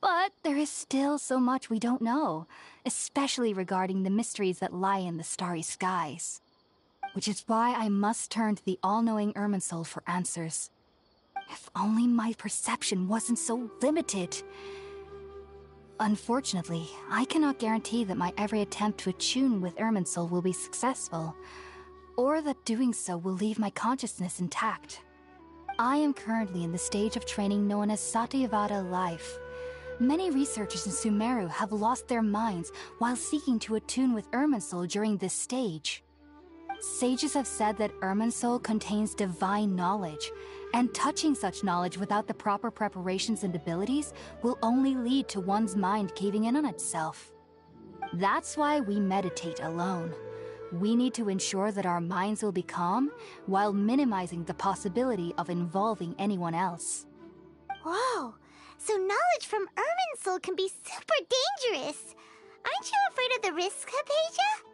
But there is still so much we don't know, especially regarding the mysteries that lie in the starry skies. Which is why I must turn to the all-knowing Irminsul for answers. If only my perception wasn't so limited. Unfortunately, I cannot guarantee that my every attempt to attune with Irminsul will be successful, or that doing so will leave my consciousness intact. I am currently in the stage of training known as Satyavada life. Many researchers in Sumeru have lost their minds while seeking to attune with Irminsul during this stage. Sages have said that Irminsul contains divine knowledge, and touching such knowledge without the proper preparations and abilities will only lead to one's mind caving in on itself. That's why we meditate alone. We need to ensure that our minds will be calm while minimizing the possibility of involving anyone else. Whoa, so knowledge from Irminsul can be super dangerous. Aren't you afraid of the risks, Hypatia?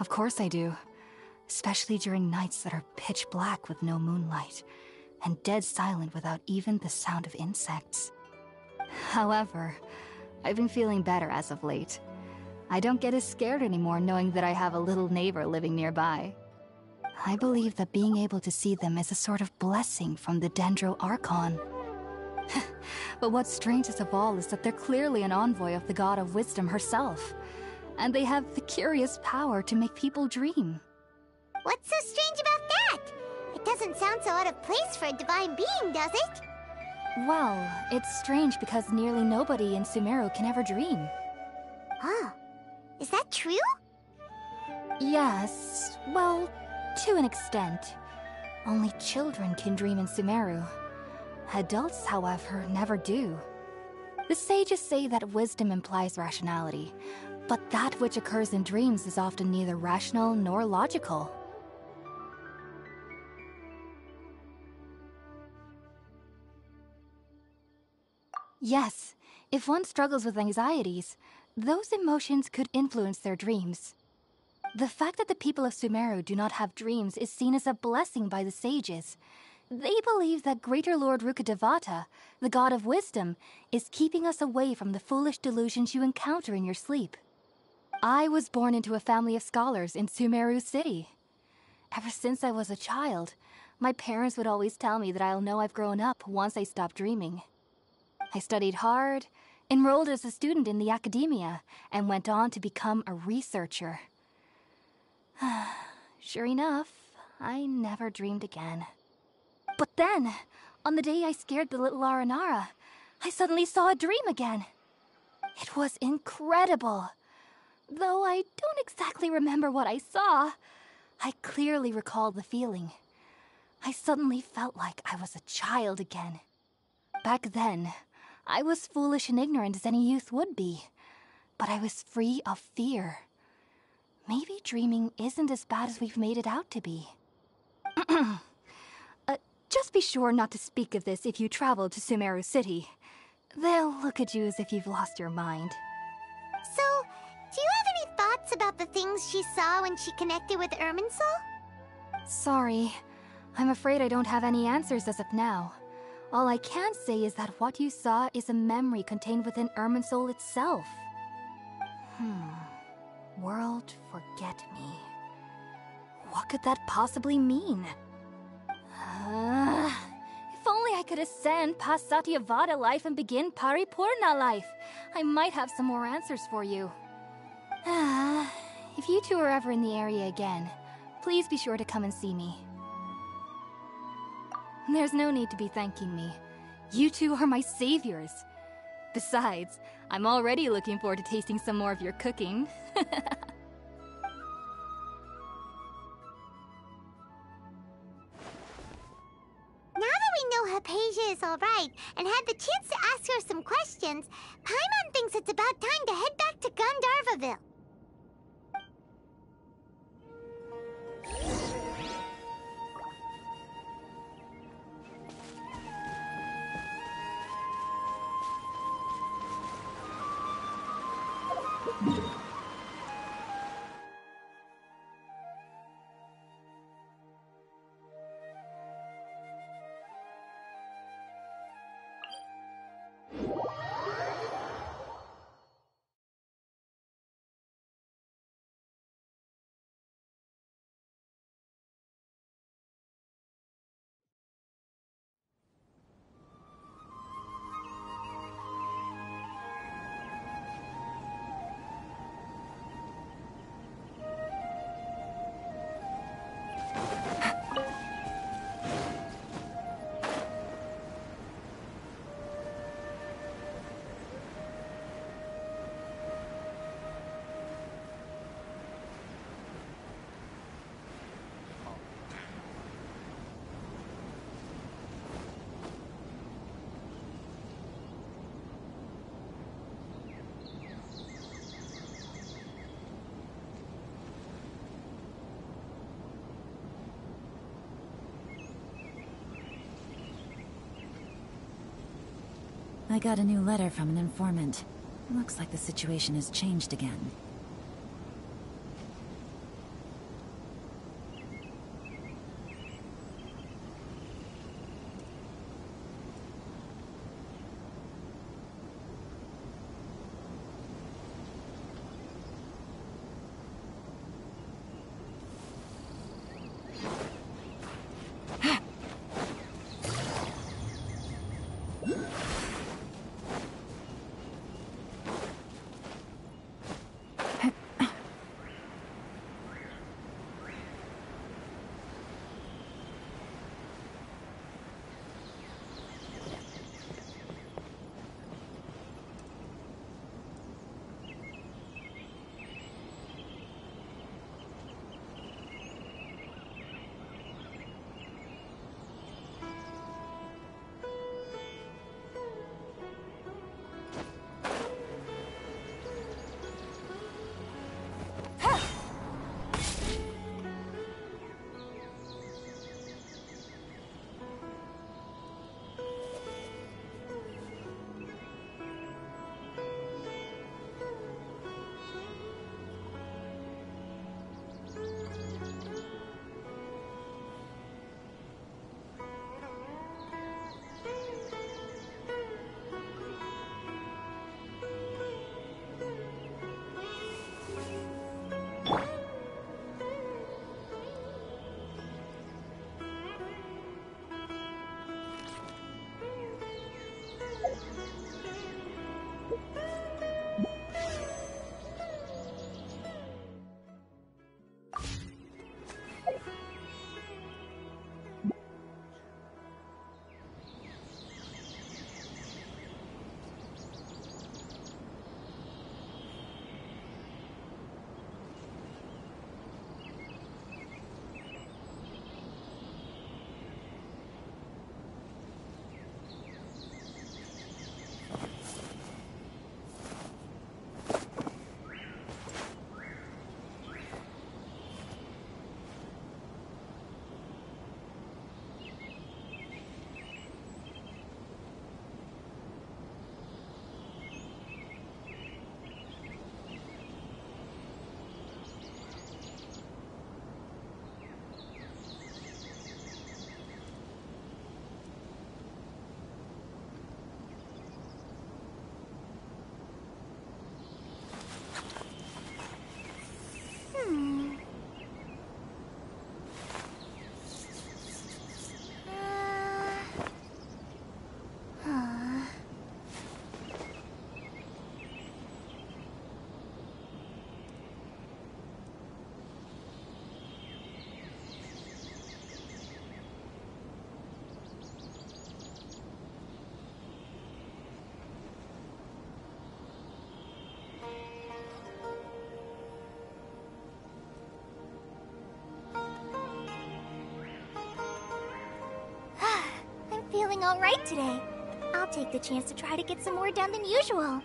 Of course I do. Especially during nights that are pitch black with no moonlight, and dead silent without even the sound of insects. However, I've been feeling better as of late. I don't get as scared anymore knowing that I have a little neighbor living nearby. I believe that being able to see them is a sort of blessing from the Dendro Archon. but what's strangest of all is that they're clearly an envoy of the God of Wisdom herself and they have the curious power to make people dream. What's so strange about that? It doesn't sound so out of place for a divine being, does it? Well, it's strange because nearly nobody in Sumeru can ever dream. Oh, is that true? Yes, well, to an extent. Only children can dream in Sumeru. Adults, however, never do. The sages say that wisdom implies rationality, but that which occurs in dreams is often neither rational nor logical. Yes, if one struggles with anxieties, those emotions could influence their dreams. The fact that the people of Sumeru do not have dreams is seen as a blessing by the sages. They believe that Greater Lord Rukkhadevata, the god of wisdom, is keeping us away from the foolish delusions you encounter in your sleep. I was born into a family of scholars in Sumeru City. Ever since I was a child, my parents would always tell me that I'll know I've grown up once I stop dreaming. I studied hard, enrolled as a student in the academia, and went on to become a researcher. sure enough, I never dreamed again. But then, on the day I scared the little Aranara, I suddenly saw a dream again. It was incredible. Though I don't exactly remember what I saw, I clearly recall the feeling. I suddenly felt like I was a child again. Back then, I was foolish and ignorant as any youth would be, but I was free of fear. Maybe dreaming isn't as bad as we've made it out to be. uh, just be sure not to speak of this if you travel to Sumeru City. They'll look at you as if you've lost your mind. So, do you have any thoughts about the things she saw when she connected with Irminsul? Sorry. I'm afraid I don't have any answers as of now. All I can say is that what you saw is a memory contained within Irminsul itself. Hmm. World forget me. What could that possibly mean? Uh, if only I could ascend past Satyavada life and begin Paripurna life, I might have some more answers for you. If you two are ever in the area again, please be sure to come and see me. There's no need to be thanking me. You two are my saviors. Besides, I'm already looking forward to tasting some more of your cooking. now that we know Hypatia is alright and had the chance to ask her some questions, Paimon thinks it's about time to head back to Gandharvaville. I got a new letter from an informant. Looks like the situation has changed again. Doing alright today. I'll take the chance to try to get some more done than usual.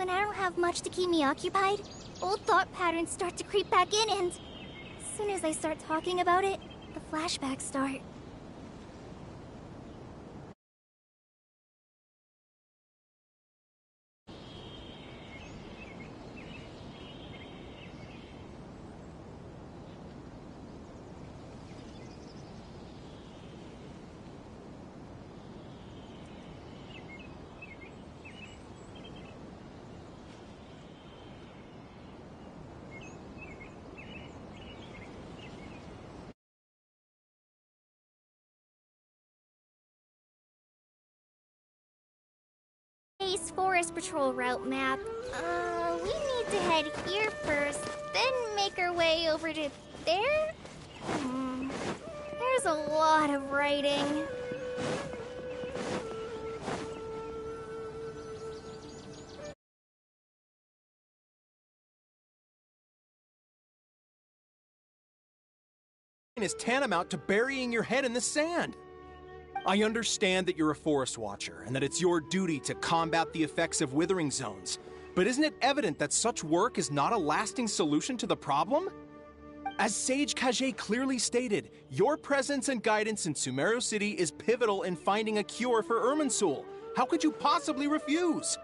When I don't have much to keep me occupied, old thought patterns start to creep back in and... As soon as I start talking about it, the flashbacks start. Forest Patrol route map. Uh, we need to head here first, then make our way over to there? Hmm. There's a lot of writing. is tantamount to burying your head in the sand. I understand that you're a forest watcher and that it's your duty to combat the effects of withering zones, but isn't it evident that such work is not a lasting solution to the problem? As Sage Kage clearly stated, your presence and guidance in Sumeru City is pivotal in finding a cure for Irminsul. How could you possibly refuse?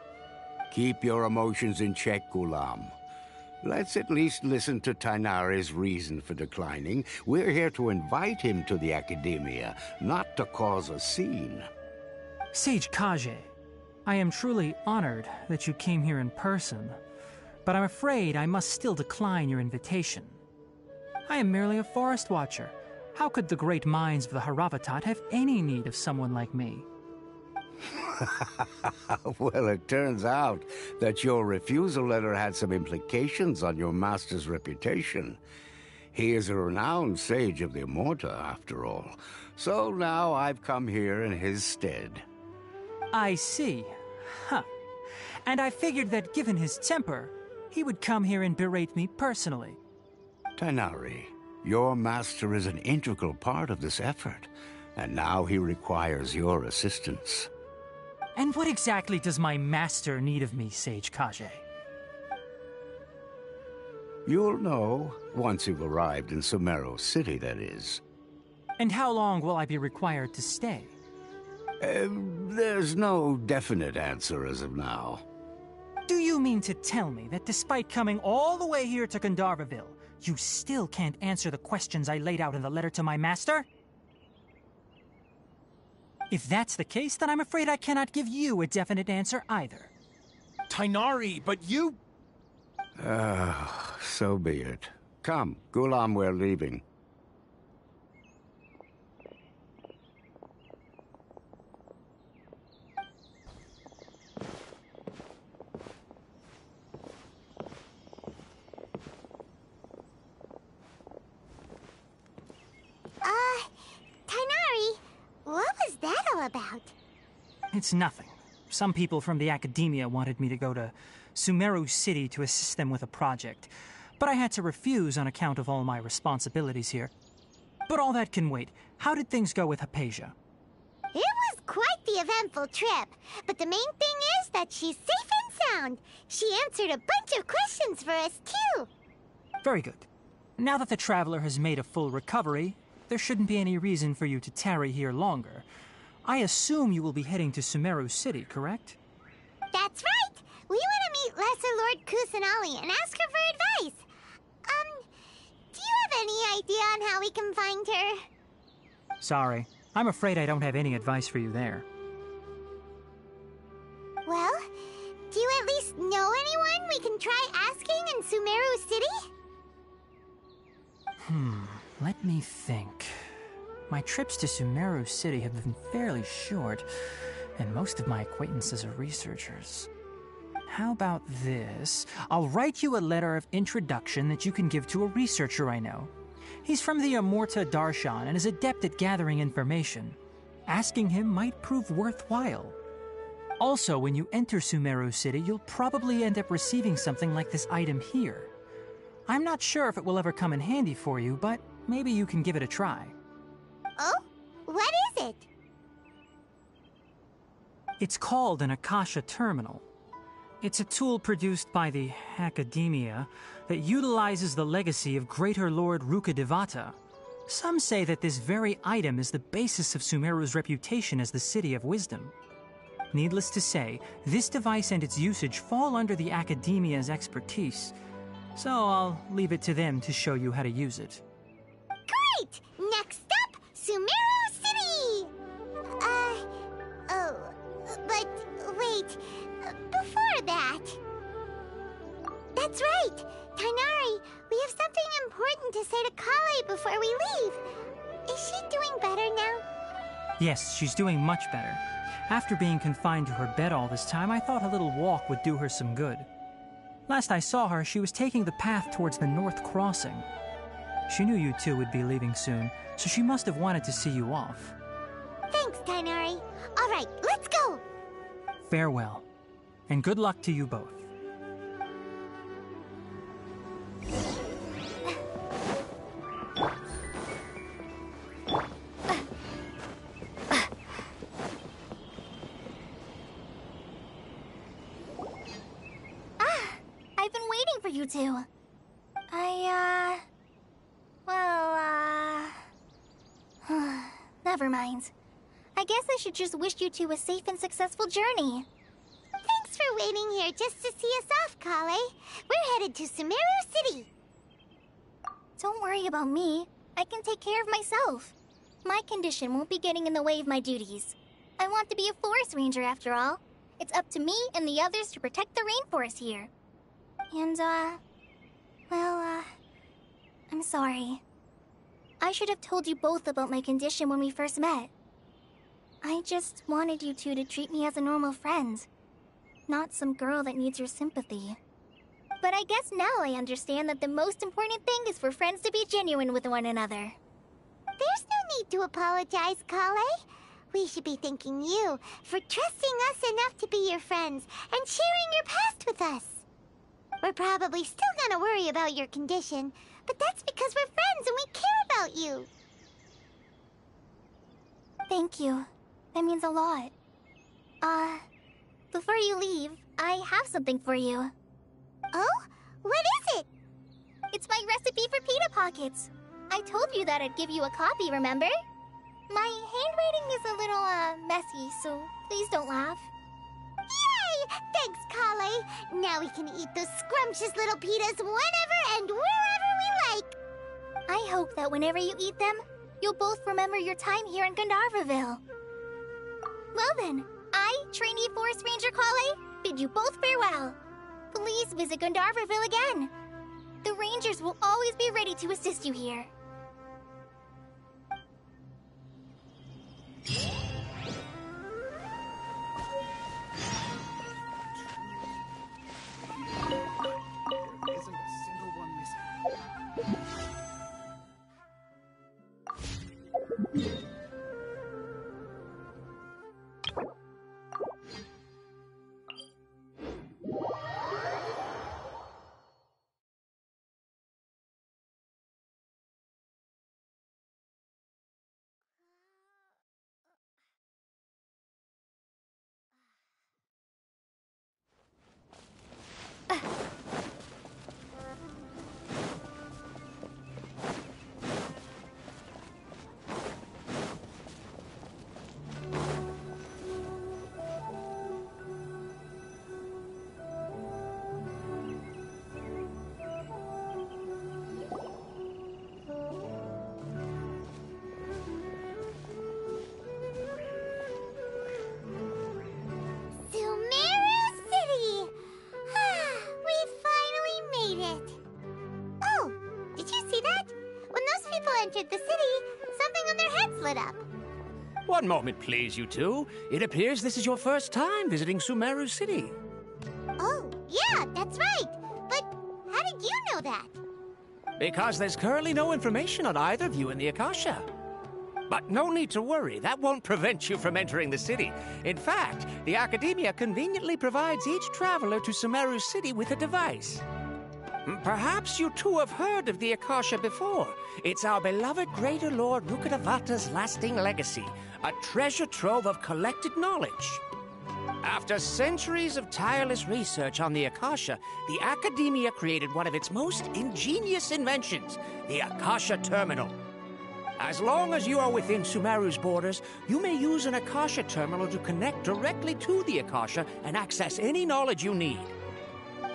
Keep your emotions in check, Gulam. Let's at least listen to Tighnari's reason for declining. We're here to invite him to the Academia, not to cause a scene. Sage Kage, I am truly honored that you came here in person, but I'm afraid I must still decline your invitation. I am merely a forest watcher. How could the great minds of the Haravatat have any need of someone like me? well, it turns out that your refusal letter had some implications on your master's reputation. He is a renowned sage of the Amurta, after all. So now I've come here in his stead. I see. Huh. And I figured that given his temper, he would come here and berate me personally. Tighnari, your master is an integral part of this effort, and now he requires your assistance. And what exactly does my master need of me, Sage Kage? You'll know, once you've arrived in Sumeru City, that is. And how long will I be required to stay? Uh, there's no definite answer as of now. Do you mean to tell me that despite coming all the way here to Gandharvaville, you still can't answer the questions I laid out in the letter to my master? If that's the case, then I'm afraid I cannot give you a definite answer either. Tighnari, but you... Ah, uh, so be it. Come, Gulam, we're leaving. Uh, Tighnari, what was that all about? It's nothing. Some people from the Academia wanted me to go to Sumeru City to assist them with a project. but I had to refuse on account of all my responsibilities here. But all that can wait. How did things go with Hypatia? It was quite the eventful trip, but the main thing is that she's safe and sound. She answered a bunch of questions for us, too. Very good. Now that the traveler has made a full recovery, there shouldn't be any reason for you to tarry here longer. I assume you will be heading to Sumeru City, correct? That's right. We want to meet Lesser Lord Kusanali and ask her for advice. Um, do you have any idea on how we can find her? Sorry. I'm afraid I don't have any advice for you there. Well, do you at least know anyone we can try asking in Sumeru City? Hmm, let me think. My trips to Sumeru City have been fairly short, and most of my acquaintances are researchers. How about this? I'll write you a letter of introduction that you can give to a researcher I know. He's from the Amurta Darshan and is adept at gathering information. Asking him might prove worthwhile. Also, when you enter Sumeru City, you'll probably end up receiving something like this item here. I'm not sure if it will ever come in handy for you, but maybe you can give it a try. Oh? What is it? It's called an Akasha Terminal. It's a tool produced by the Academia that utilizes the legacy of Greater Lord Rukkhadevata. Some say that this very item is the basis of Sumeru's reputation as the City of Wisdom. Needless to say, this device and its usage fall under the Academia's expertise, so I'll leave it to them to show you how to use it. Great! Next Sumeru City! Uh, oh, but wait, before that. That's right! Tighnari, we have something important to say to Collei before we leave. Is she doing better now? Yes, she's doing much better. After being confined to her bed all this time, I thought a little walk would do her some good. Last I saw her, she was taking the path towards the North Crossing. She knew you two would be leaving soon, so she must have wanted to see you off. Thanks, Tighnari. All right, let's go! Farewell, and good luck to you both. Just wish you two a safe and successful journey. Thanks for waiting here just to see us off, Collei. We're headed to Sumeru City. Don't worry about me. I can take care of myself. My condition won't be getting in the way of my duties. I want to be a forest ranger after all. It's up to me and the others to protect the rainforest here. And, uh. Well, uh. I'm sorry. I should have told you both about my condition when we first met. I just wanted you two to treat me as a normal friend, not some girl that needs your sympathy. But I guess now I understand that the most important thing is for friends to be genuine with one another. There's no need to apologize, Collei. We should be thanking you for trusting us enough to be your friends and sharing your past with us. We're probably still gonna worry about your condition, but that's because we're friends and we care about you. Thank you. That means a lot. Uh, before you leave, I have something for you. Oh? What is it? It's my recipe for pita pockets. I told you that I'd give you a copy, remember? My handwriting is a little, uh, messy, so please don't laugh. Yay! Thanks, Collei. Now we can eat those scrumptious little pitas whenever and wherever we like. I hope that whenever you eat them, you'll both remember your time here in Gandharvaville. Well then, I, trainee Forest Ranger Collei, bid you both farewell. Please visit Gandharvaville again. The Rangers will always be ready to assist you here. Entered the city, something on their heads lit up. One moment, please, you two. It appears this is your first time visiting Sumeru City. Oh, yeah, that's right. But how did you know that? Because there's currently no information on either of you in the Akasha. But no need to worry, that won't prevent you from entering the city. In fact, the Academia conveniently provides each traveler to Sumeru City with a device. Mm, perhaps you too have heard of the Akasha before. It's our beloved Greater Lord Rukkhadevata's lasting legacy, a treasure trove of collected knowledge. After centuries of tireless research on the Akasha, the Academia created one of its most ingenious inventions, the Akasha Terminal. As long as you are within Sumeru's borders, you may use an Akasha terminal to connect directly to the Akasha and access any knowledge you need.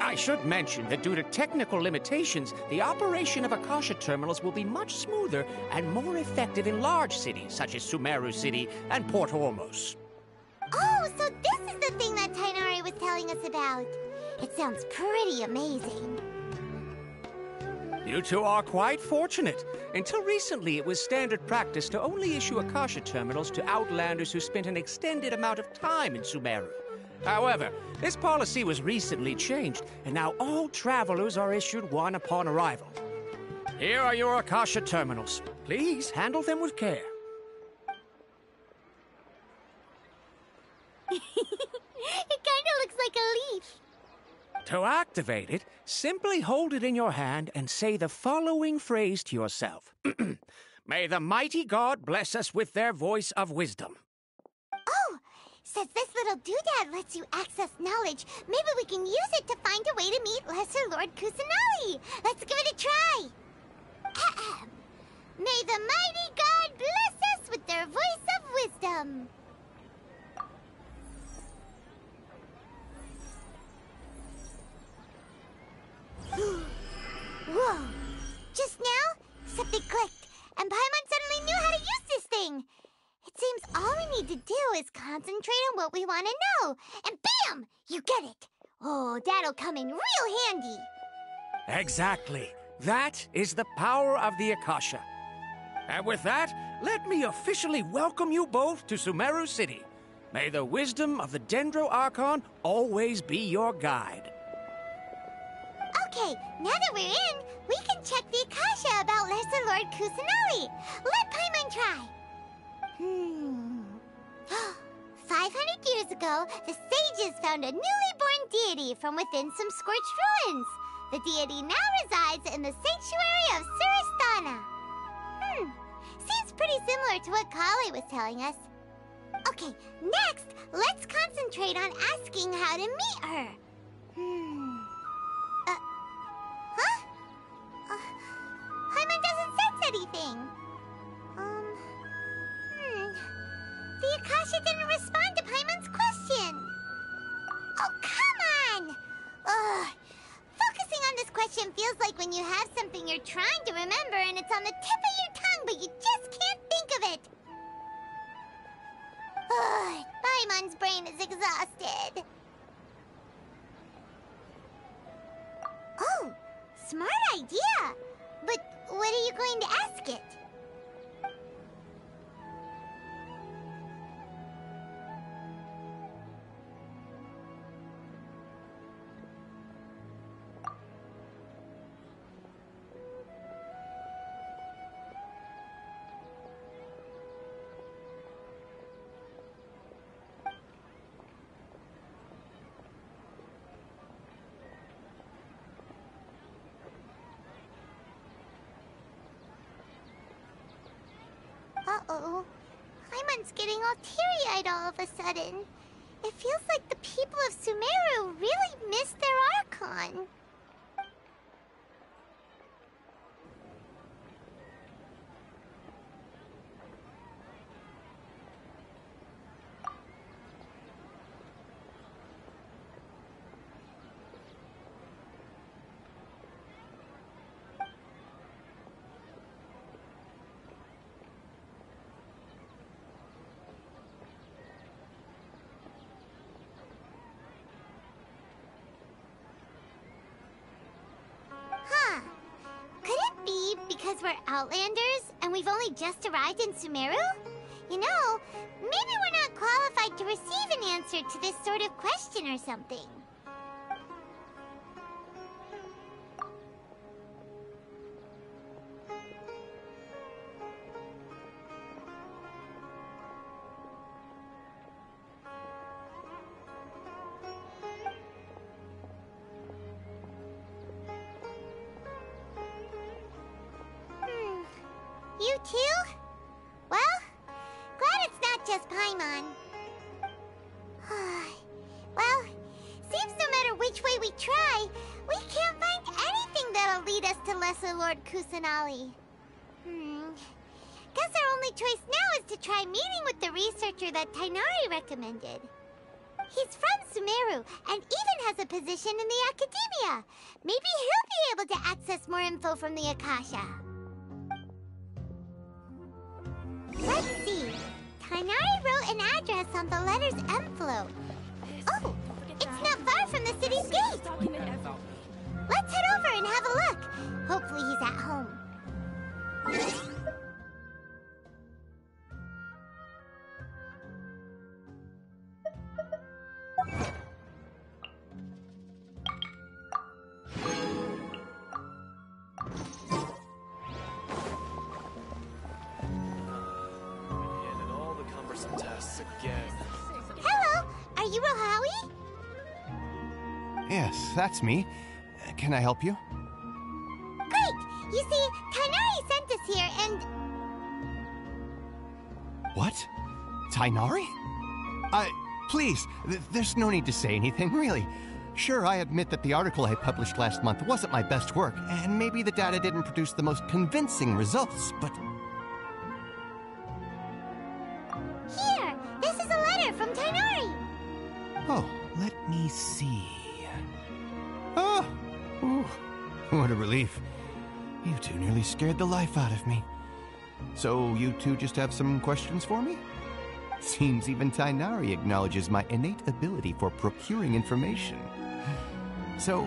I should mention that due to technical limitations, the operation of Akasha terminals will be much smoother and more effective in large cities such as Sumeru City and Port Ormos. Oh, so this is the thing that Tighnari was telling us about. It sounds pretty amazing. You two are quite fortunate. Until recently, it was standard practice to only issue Akasha terminals to outlanders who spent an extended amount of time in Sumeru. However, this policy was recently changed, and now all travelers are issued one upon arrival. Here are your Akasha terminals. Please handle them with care. it kind of looks like a leaf. To activate it, simply hold it in your hand and say the following phrase to yourself May the mighty God bless us with their voice of wisdom. Since this little doodad lets you access knowledge, maybe we can use it to find a way to meet Lesser Lord Kusanali. Let's give it a try. May the mighty God bless us with their voice of wisdom. Whoa! Just now, something clicked, and Paimon suddenly knew how to use this thing. It seems all we need to do is concentrate on what we want to know, and bam! You get it. Oh, that'll come in real handy. Exactly. That is the power of the Akasha. And with that, let me officially welcome you both to Sumeru City. May the wisdom of the Dendro Archon always be your guide. Okay, now that we're in, we can check the Akasha about Lesser Lord Kusanali. Let Paimon try. Hmm. 500 years ago, the sages found a newly born deity from within some scorched ruins. The deity now resides in the sanctuary of Surasthana. Hmm. Seems pretty similar to what Collei was telling us. Okay, next, let's concentrate on asking how to meet her. Hmm. Uh, huh? Uh, Paimon doesn't sense anything. Akasha didn't respond to Paimon's question. Oh, come on! Ugh. Focusing on this question feels like when you have something you're trying to remember and it's on the tip of your tongue, but you just can't think of it. Ugh. Paimon's brain is exhausted. Oh, smart idea. But what are you going to ask it? Uh-oh. Paimon's getting all teary-eyed all of a sudden. It feels like the people of Sumeru really missed their Archon. Outlanders and we've only just arrived in Sumeru? You know, maybe we're not qualified to receive an answer to this sort of question or something. Kusanali. Hmm. Guess our only choice now is to try meeting with the researcher that Tighnari recommended. He's from Sumeru and even has a position in the Academia. Maybe he'll be able to access more info from the Akasha. Let's see. Tighnari wrote an address on the letter's envelope. Oh, it's not far from the city's gate. Let's head over and have a look. Hopefully he's at home. Hello, are you Rohawi? Yes, that's me. Can I help you? Great! You see, What? Tighnari? I. Please, th- there's no need to say anything, really. Sure, I admit that the article I published last month wasn't my best work, and maybe the data didn't produce the most convincing results, but Here! This is a letter from Tighnari! Oh, let me see. Oh! Ooh, what a relief. You two nearly scared the life out of me. So, you two just have some questions for me? Seems even Tighnari acknowledges my innate ability for procuring information. So,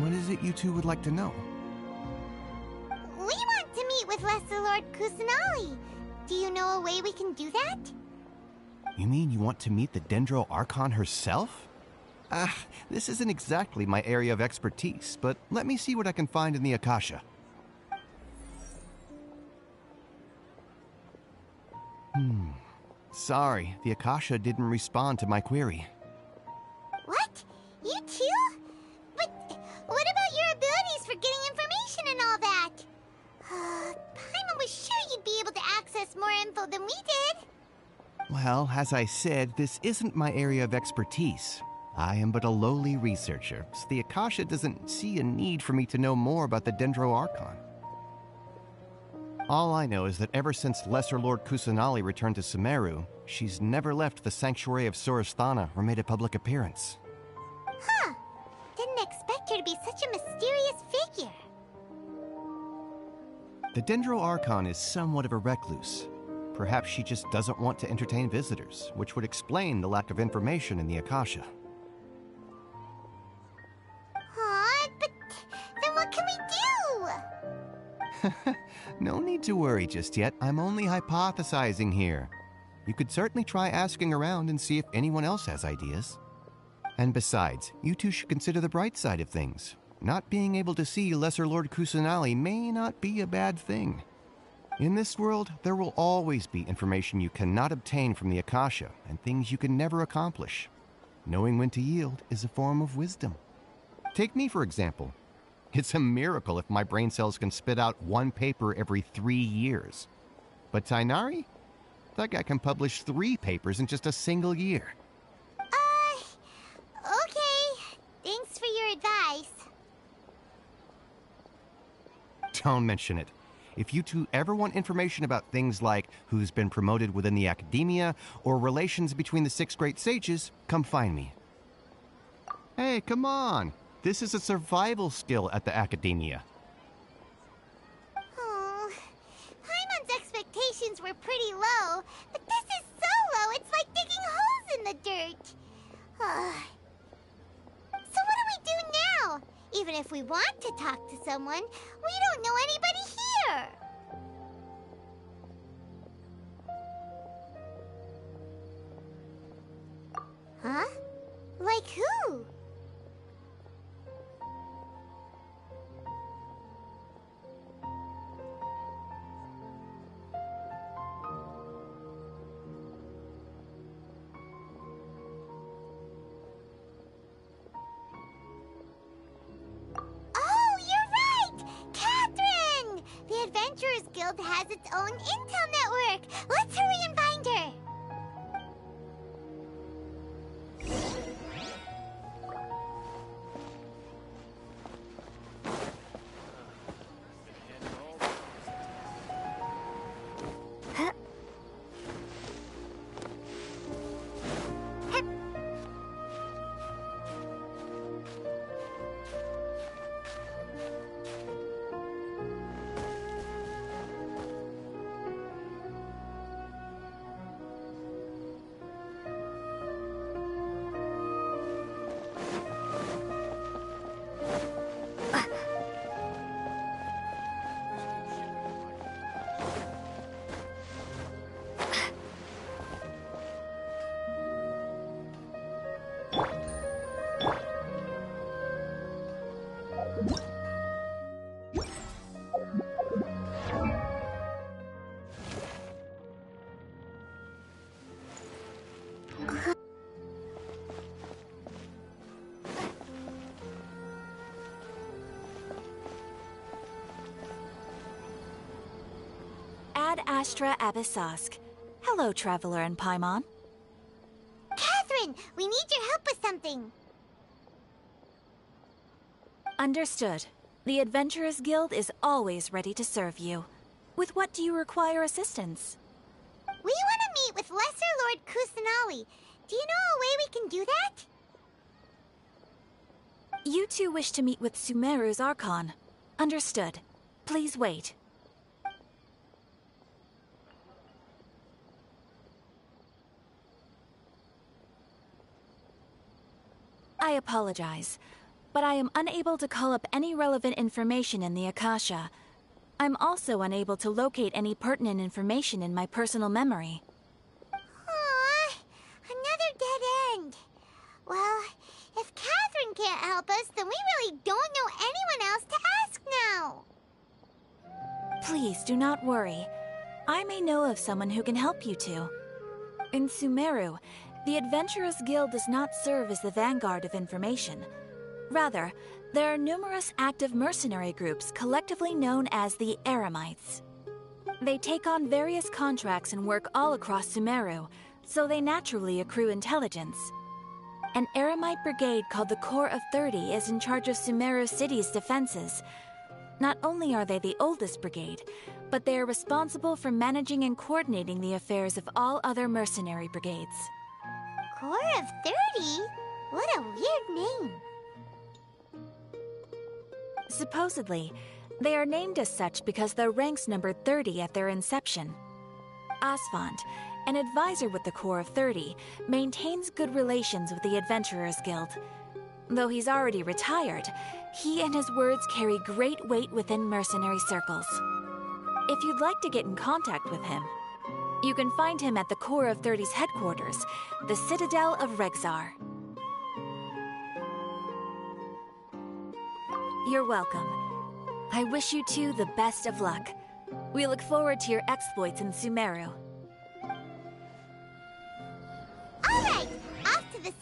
what is it you two would like to know? We want to meet with Lesser Lord Kusanali. Do you know a way we can do that? You mean you want to meet the Dendro Archon herself? Ah, this isn't exactly my area of expertise, but let me see what I can find in the Akasha. Sorry, the Akasha didn't respond to my query. What? You too? But what about your abilities for getting information and all that? Paimon was sure you'd be able to access more info than we did. Well, as I said, this isn't my area of expertise. I am but a lowly researcher, so the Akasha doesn't see a need for me to know more about the Dendro Archon. All I know is that ever since Lesser Lord Kusanali returned to Sumeru, she's never left the Sanctuary of Surasthana or made a public appearance. Huh. Didn't expect her to be such a mysterious figure. The Dendro Archon is somewhat of a recluse. Perhaps she just doesn't want to entertain visitors, which would explain the lack of information in the Akasha. Aw, but then what can we do? to worry just yet. I'm only hypothesizing here. You could certainly try asking around and see if anyone else has ideas. And besides, you two should consider the bright side of things. Not being able to see Lesser Lord Kusanali may not be a bad thing. In this world, there will always be information you cannot obtain from the Akasha and things you can never accomplish. Knowing when to yield is a form of wisdom. Take me, for example. It's a miracle if my brain cells can spit out one paper every three years. But Tighnari? That guy can publish three papers in just a single year. Uh, okay. Thanks for your advice. Don't mention it. If you two ever want information about things like who's been promoted within the academia or relations between the six great sages, come find me. Hey, come on. This is a survival skill at the academia. Oh, Paimon's expectations were pretty low, but this is so low it's like digging holes in the dirt. Oh. so what do we do now? Even if we want to talk to someone, we don't know anybody here. Huh? Like who? Has its own intel network. Let's hurry Ad Astra Abyssosque. Hello, Traveler and Paimon. Catherine, we need your help with something. Understood. The Adventurers Guild is always ready to serve you. With what do you require assistance? We want to meet with Lesser Lord Kusanali. Do you know a way we can do that? You two wish to meet with Sumeru's Archon. Understood. Please wait. I apologize, but I am unable to call up any relevant information in the Akasha. I'm also unable to locate any pertinent information in my personal memory. Aww, another dead end. Well, if Catherine can't help us, then we really don't know anyone else to ask now. Please do not worry. I may know of someone who can help you two. In Sumeru, the Adventurers Guild does not serve as the vanguard of information. Rather, there are numerous active mercenary groups collectively known as the Eremites. They take on various contracts and work all across Sumeru, so they naturally accrue intelligence. An Eremite brigade called the Corps of 30 is in charge of Sumeru City's defenses. Not only are they the oldest brigade, but they are responsible for managing and coordinating the affairs of all other mercenary brigades. Corps of 30? What a weird name. Supposedly, they are named as such because their ranks numbered 30 at their inception. Asfand, an advisor with the Corps of 30, maintains good relations with the Adventurers Guild. Though he's already retired, he and his words carry great weight within mercenary circles. If you'd like to get in contact with him, you can find him at the Corps of 30's headquarters, the Citadel of Regzar. You're welcome. I wish you two the best of luck. We look forward to your exploits in Sumeru. All right, off to the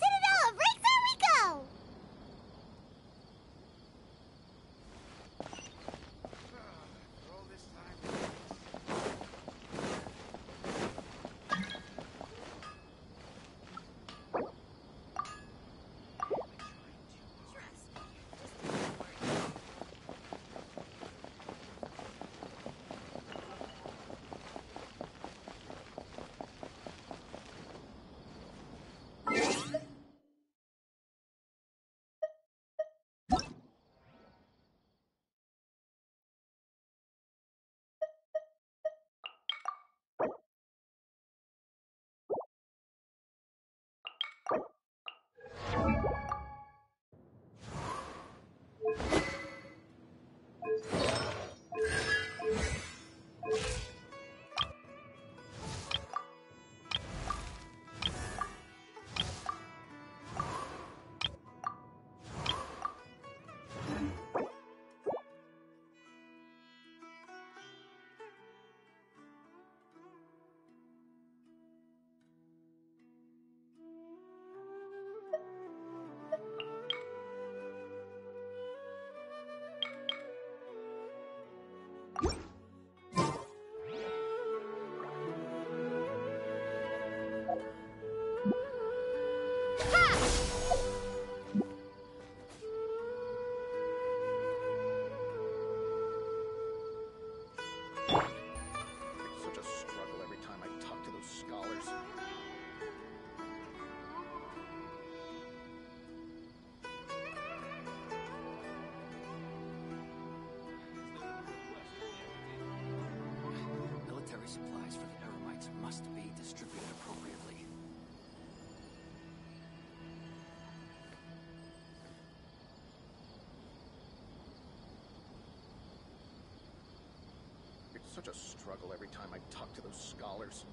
Such a struggle every time I talk to those scholars.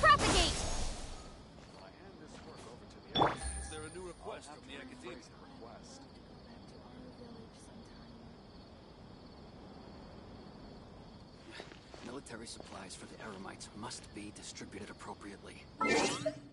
Propagate! Is there a new request from the Academia? Military supplies for the Eremites must be distributed appropriately.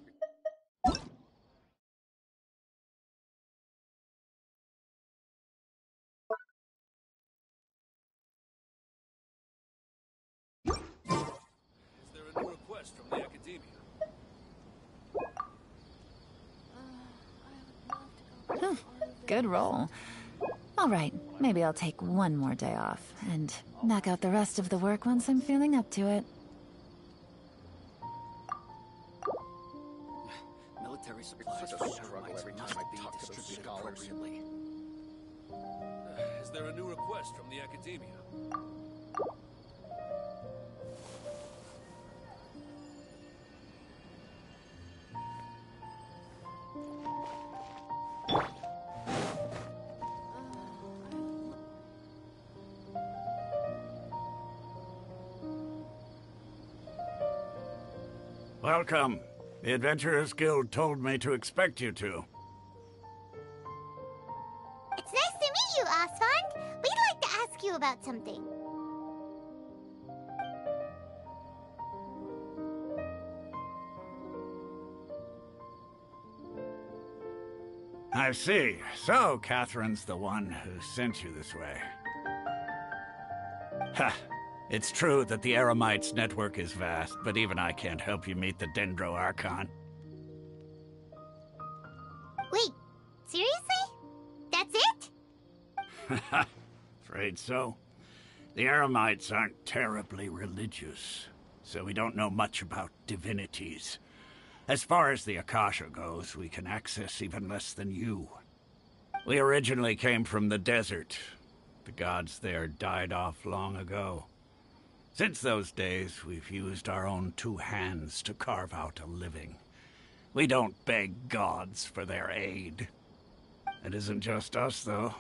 Good roll. All right, maybe I'll take one more day off and knock out the rest of the work once I'm feeling up to it. Welcome. The Adventurers Guild told me to expect you to. It's nice to meet you, Asfand. We'd like to ask you about something. I see. So, Catherine's the one who sent you this way. Ha! It's true that the Eremites network is vast, but even I can't help you meet the Dendro Archon. Wait, seriously? That's it? Afraid so. The Eremites aren't terribly religious, so we don't know much about divinities. As far as the Akasha goes, we can access even less than you. We originally came from the desert. The gods there died off long ago. Since those days, we've used our own two hands to carve out a living. We don't beg gods for their aid. It isn't just us, though.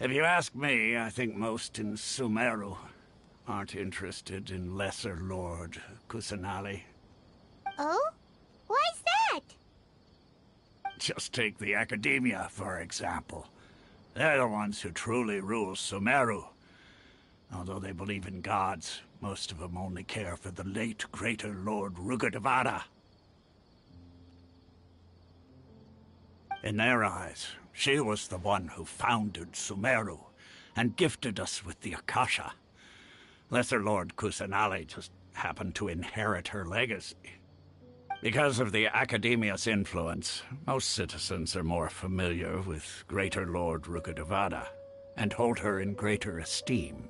If you ask me, I think most in Sumeru aren't interested in Lesser Lord Kusanali. Oh? Why's that? Just take the Academia, for example. They're the ones who truly rule Sumeru. Although they believe in gods, most of them only care for the late Greater Lord Rukkhadevata. In their eyes, she was the one who founded Sumeru and gifted us with the Akasha. Lesser Lord Kusanali just happened to inherit her legacy. Because of the Academia's influence, most citizens are more familiar with Greater Lord Rukkhadevata and hold her in greater esteem.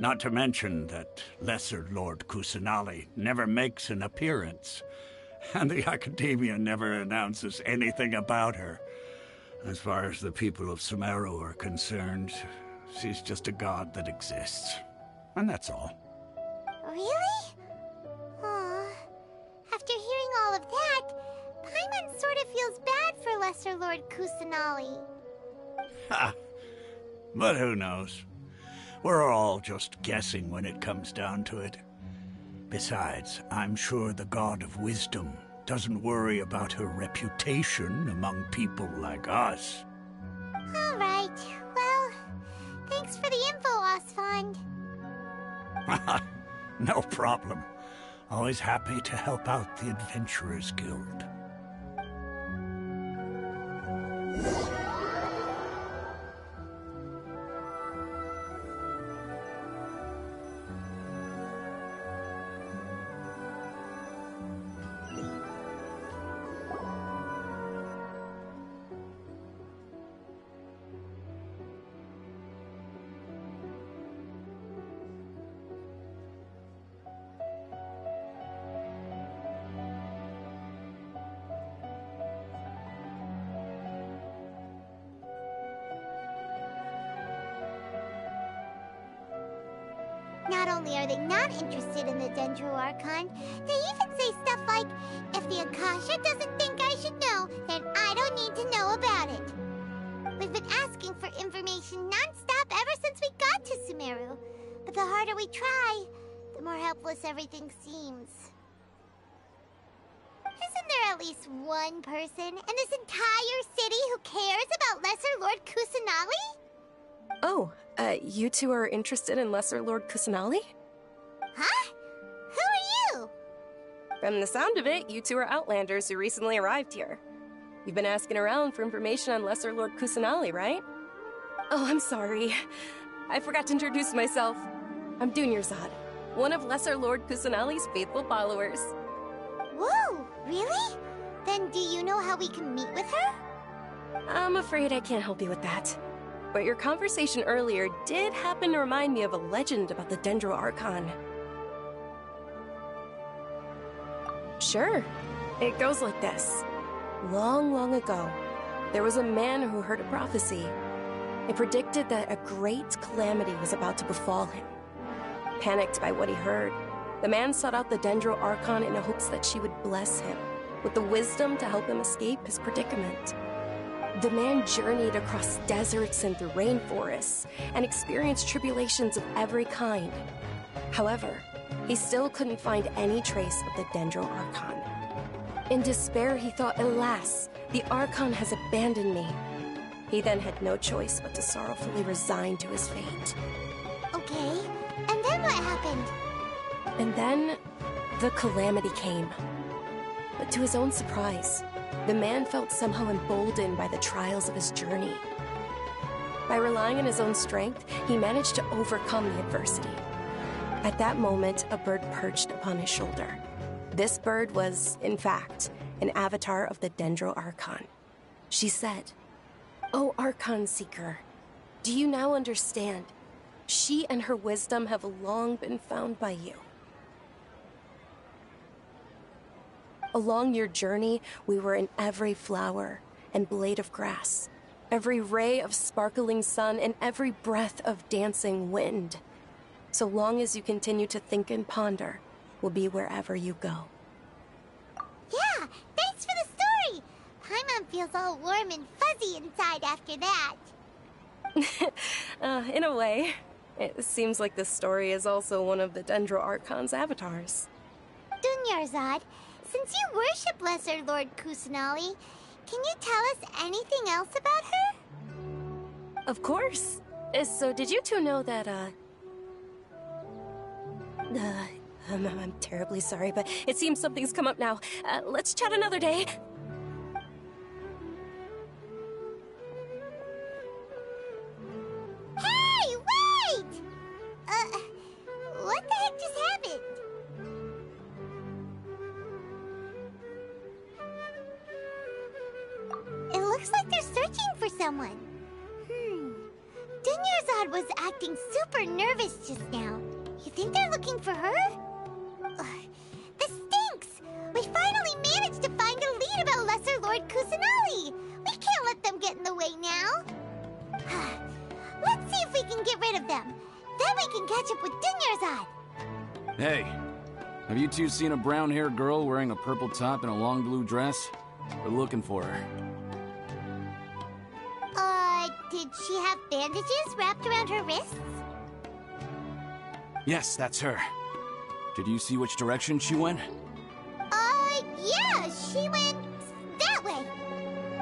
Not to mention that Lesser Lord Kusanali never makes an appearance, and the Academia never announces anything about her. As far as the people of Sumeru are concerned, she's just a god that exists. And that's all. Really? Aw. After hearing all of that, Paimon sort of feels bad for Lesser Lord Kusanali. Ha! But who knows? We're all just guessing when it comes down to it. Besides, I'm sure the God of Wisdom doesn't worry about her reputation among people like us. All right. Well, thanks for the info, Asfand. no problem. Always happy to help out the Adventurers Guild. Interested in the Dendro Archon, they even say stuff like, if the Akasha doesn't think I should know, then I don't need to know about it. We've been asking for information non-stop ever since we got to Sumeru. But the harder we try, the more helpless everything seems. Isn't there at least one person in this entire city who cares about Lesser Lord Kusanali? Oh, uh, you two are interested in Lesser Lord Kusanali? Huh? From the sound of it, you two are Outlanders who recently arrived here. You've been asking around for information on Lesser Lord Kusanali, right? Oh, I'm sorry. I forgot to introduce myself. I'm Dunyarzad, one of Lesser Lord Kusanali's faithful followers. Whoa, really? Then do you know how we can meet with her? I'm afraid I can't help you with that. But your conversation earlier did happen to remind me of a legend about the Dendro Archon. Sure. It goes like this. Long, long ago, there was a man who heard a prophecy. It predicted that a great calamity was about to befall him. Panicked by what he heard, the man sought out the Dendro Archon in hopes that she would bless him with the wisdom to help him escape his predicament. The man journeyed across deserts and through rainforests and experienced tribulations of every kind. However, he still couldn't find any trace of the Dendro Archon. In despair, he thought, alas, the Archon has abandoned me. He then had no choice but to sorrowfully resign to his fate. Okay, and then what happened? And then, the calamity came. But to his own surprise, the man felt somehow emboldened by the trials of his journey. By relying on his own strength, he managed to overcome the adversity. At that moment, a bird perched upon his shoulder. This bird was, in fact, an avatar of the Dendro Archon. She said, O Archon Seeker, do you now understand? She and her wisdom have long been found by you. Along your journey, we were in every flower and blade of grass, every ray of sparkling sun, and every breath of dancing wind. So long as you continue to think and ponder, we'll be wherever you go. Yeah, thanks for the story! Paimon feels all warm and fuzzy inside after that. uh, in a way, it seems like this story is also one of the Dendro Archon's avatars. Dunyarzad, since you worship Lesser Lord Kusanali, can you tell us anything else about her? Of course. Uh, So, did you two know that, uh. Uh, I'm, I'm terribly sorry, but it seems something's come up now. Uh, let's chat another day. Seen a brown haired girl wearing a purple top and a long blue dress? We're looking for her. Uh, did she have bandages wrapped around her wrists? Yes, that's her. Did you see which direction she went? Uh, yeah, she went that way.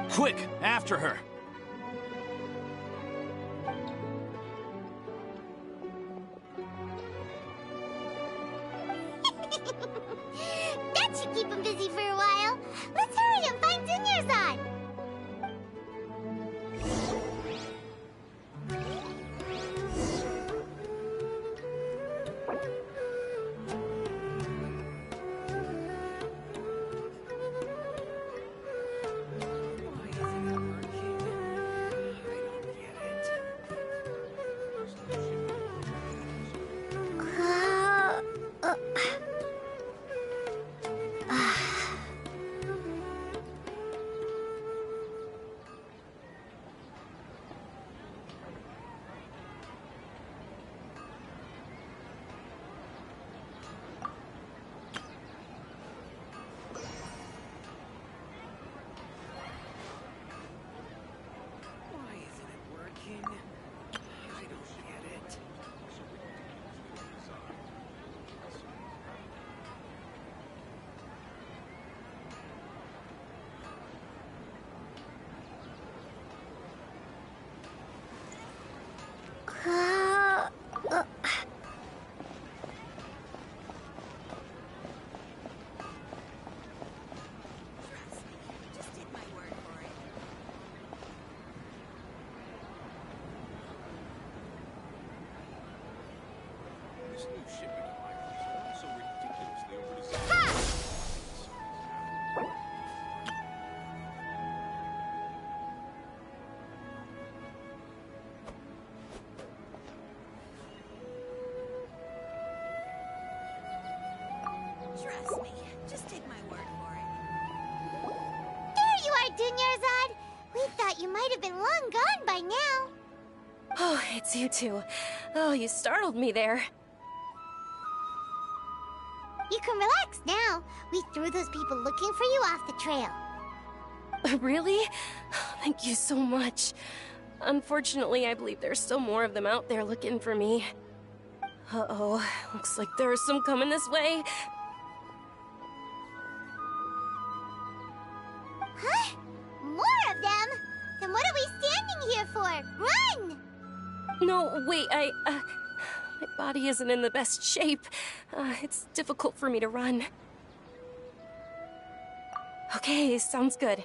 Quick, after her! You two. Oh, you startled me there. You can relax now. We threw those people looking for you off the trail. Really? Thank you so much. Unfortunately, I believe there's still more of them out there looking for me. Uh-oh, looks like there are some coming this way. Huh? More of them? Then what are we standing here for? Run! No, wait, I, uh, my body isn't in the best shape. Uh, it's difficult for me to run. Okay, sounds good.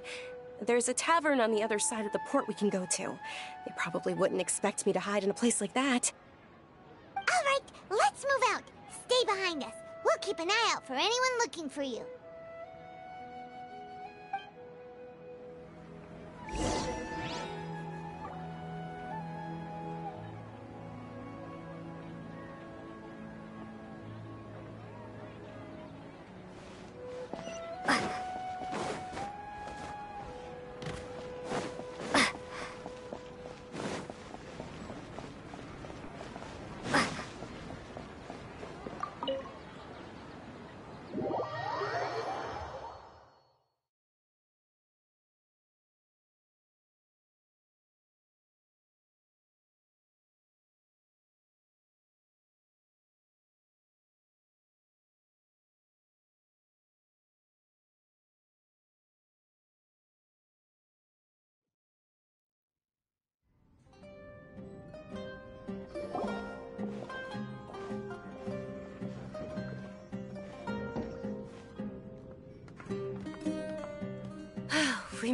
There's a tavern on the other side of the port we can go to. They probably wouldn't expect me to hide in a place like that. All right, let's move out. Stay behind us. We'll keep an eye out for anyone looking for you.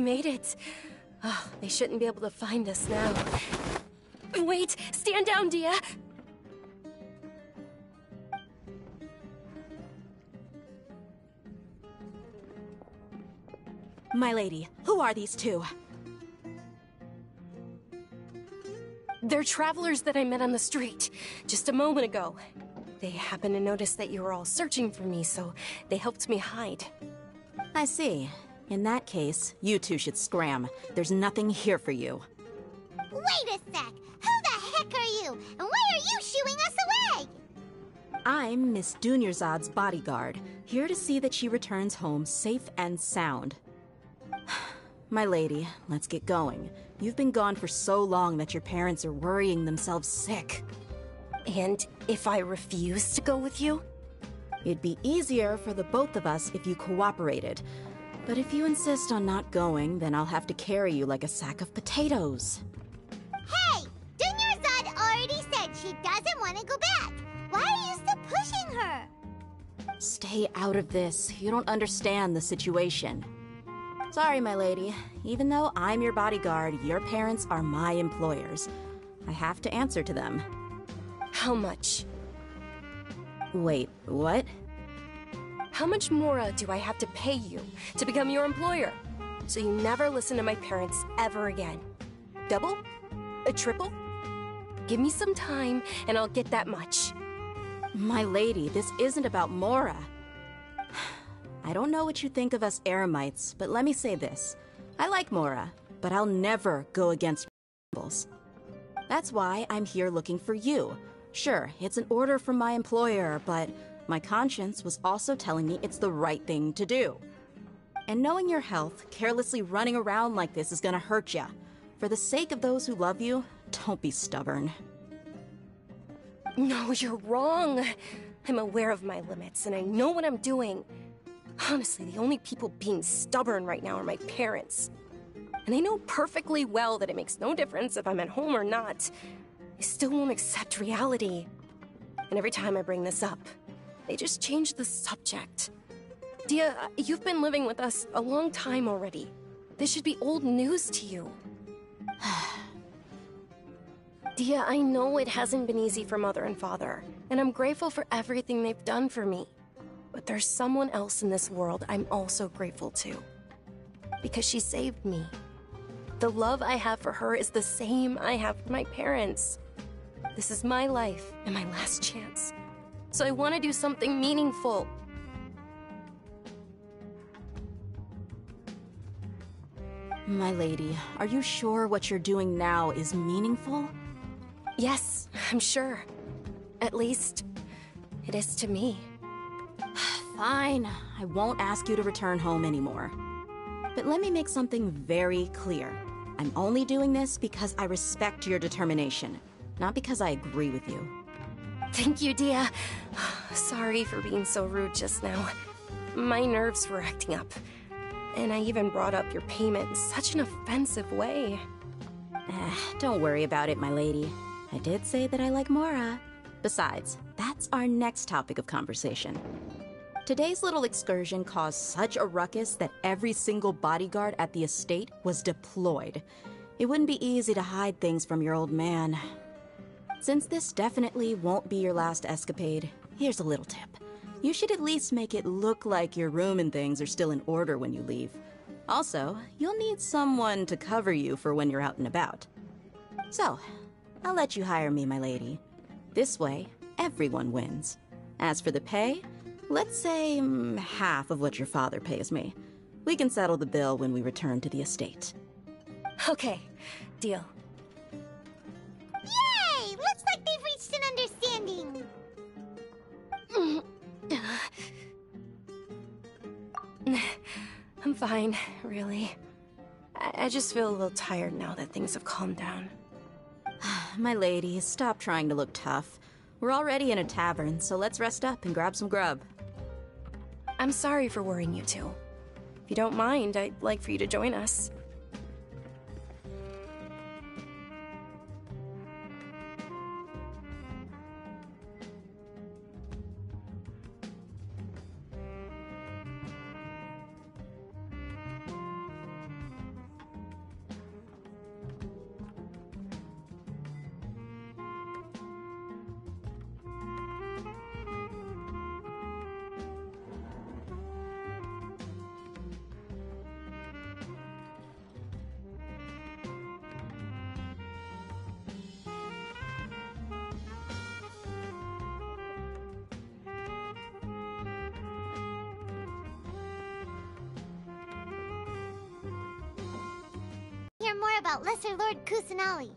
Made it. Oh, they shouldn't be able to find us now. Wait, stand down, Dehya. My lady, who are these two? They're travelers that I met on the street just a moment ago. They happened to notice that you were all searching for me, so they helped me hide. I see. In that case, you two should scram. There's nothing here for you. Wait a sec! Who the heck are you? And why are you shooing us away? I'm Miss Dunyarzad's bodyguard, here to see that she returns home safe and sound. My lady, let's get going. You've been gone for so long that your parents are worrying themselves sick. And if I refuse to go with you? It'd be easier for the both of us if you cooperated. But if you insist on not going, then I'll have to carry you like a sack of potatoes. Hey! Dunyarzad already said she doesn't want to go back. Why are you still pushing her? Stay out of this. You don't understand the situation. Sorry, my lady. Even though I'm your bodyguard, your parents are my employers. I have to answer to them. How much? Wait, what? How much more uh, do I have to pay you to become your employer? So you never listen to my parents ever again. Double? A triple? Give me some time and I'll get that much. My lady, this isn't about Mora. I don't know what you think of us Eremites, but let me say this. I like Mora, but I'll never go against principles. That's why I'm here looking for you. Sure, it's an order from my employer, but my conscience was also telling me it's the right thing to do. And knowing your health, carelessly running around like this is gonna hurt ya. For the sake of those who love you, don't be stubborn. No, you're wrong. I'm aware of my limits and I know what I'm doing. Honestly, the only people being stubborn right now are my parents. And they know perfectly well that it makes no difference if I'm at home or not. They still won't accept reality. And every time I bring this up, they just changed the subject. Dehya, you've been living with us a long time already. This should be old news to you. Dehya, I know it hasn't been easy for Mother and Father, and I'm grateful for everything they've done for me. But there's someone else in this world I'm also grateful to. Because she saved me. The love I have for her is the same I have for my parents. This is my life and my last chance. So I want to do something meaningful. My lady, are you sure what you're doing now is meaningful? Yes, I'm sure. At least, it is to me. Fine, I won't ask you to return home anymore. But let me make something very clear. I'm only doing this because I respect your determination, not because I agree with you. Thank you, Dehya. Sorry for being so rude just now. My nerves were acting up. And I even brought up your payment in such an offensive way. Eh, don't worry about it, my lady. I did say that I like Mora. Besides, that's our next topic of conversation. Today's little excursion caused such a ruckus that every single bodyguard at the estate was deployed. It wouldn't be easy to hide things from your old man. Since this definitely won't be your last escapade, here's a little tip. You should at least make it look like your room and things are still in order when you leave. Also, you'll need someone to cover you for when you're out and about. So, I'll let you hire me, my lady. This way, everyone wins. As for the pay, let's say mm, half of what your father pays me. We can settle the bill when we return to the estate. Okay, deal. I'm fine, really. I, I just feel a little tired now that things have calmed down. My lady, stop trying to look tough. We're already in a tavern, so let's rest up and grab some grub. I'm sorry for worrying you two. If you don't mind, I'd like for you to join us. Kusanali.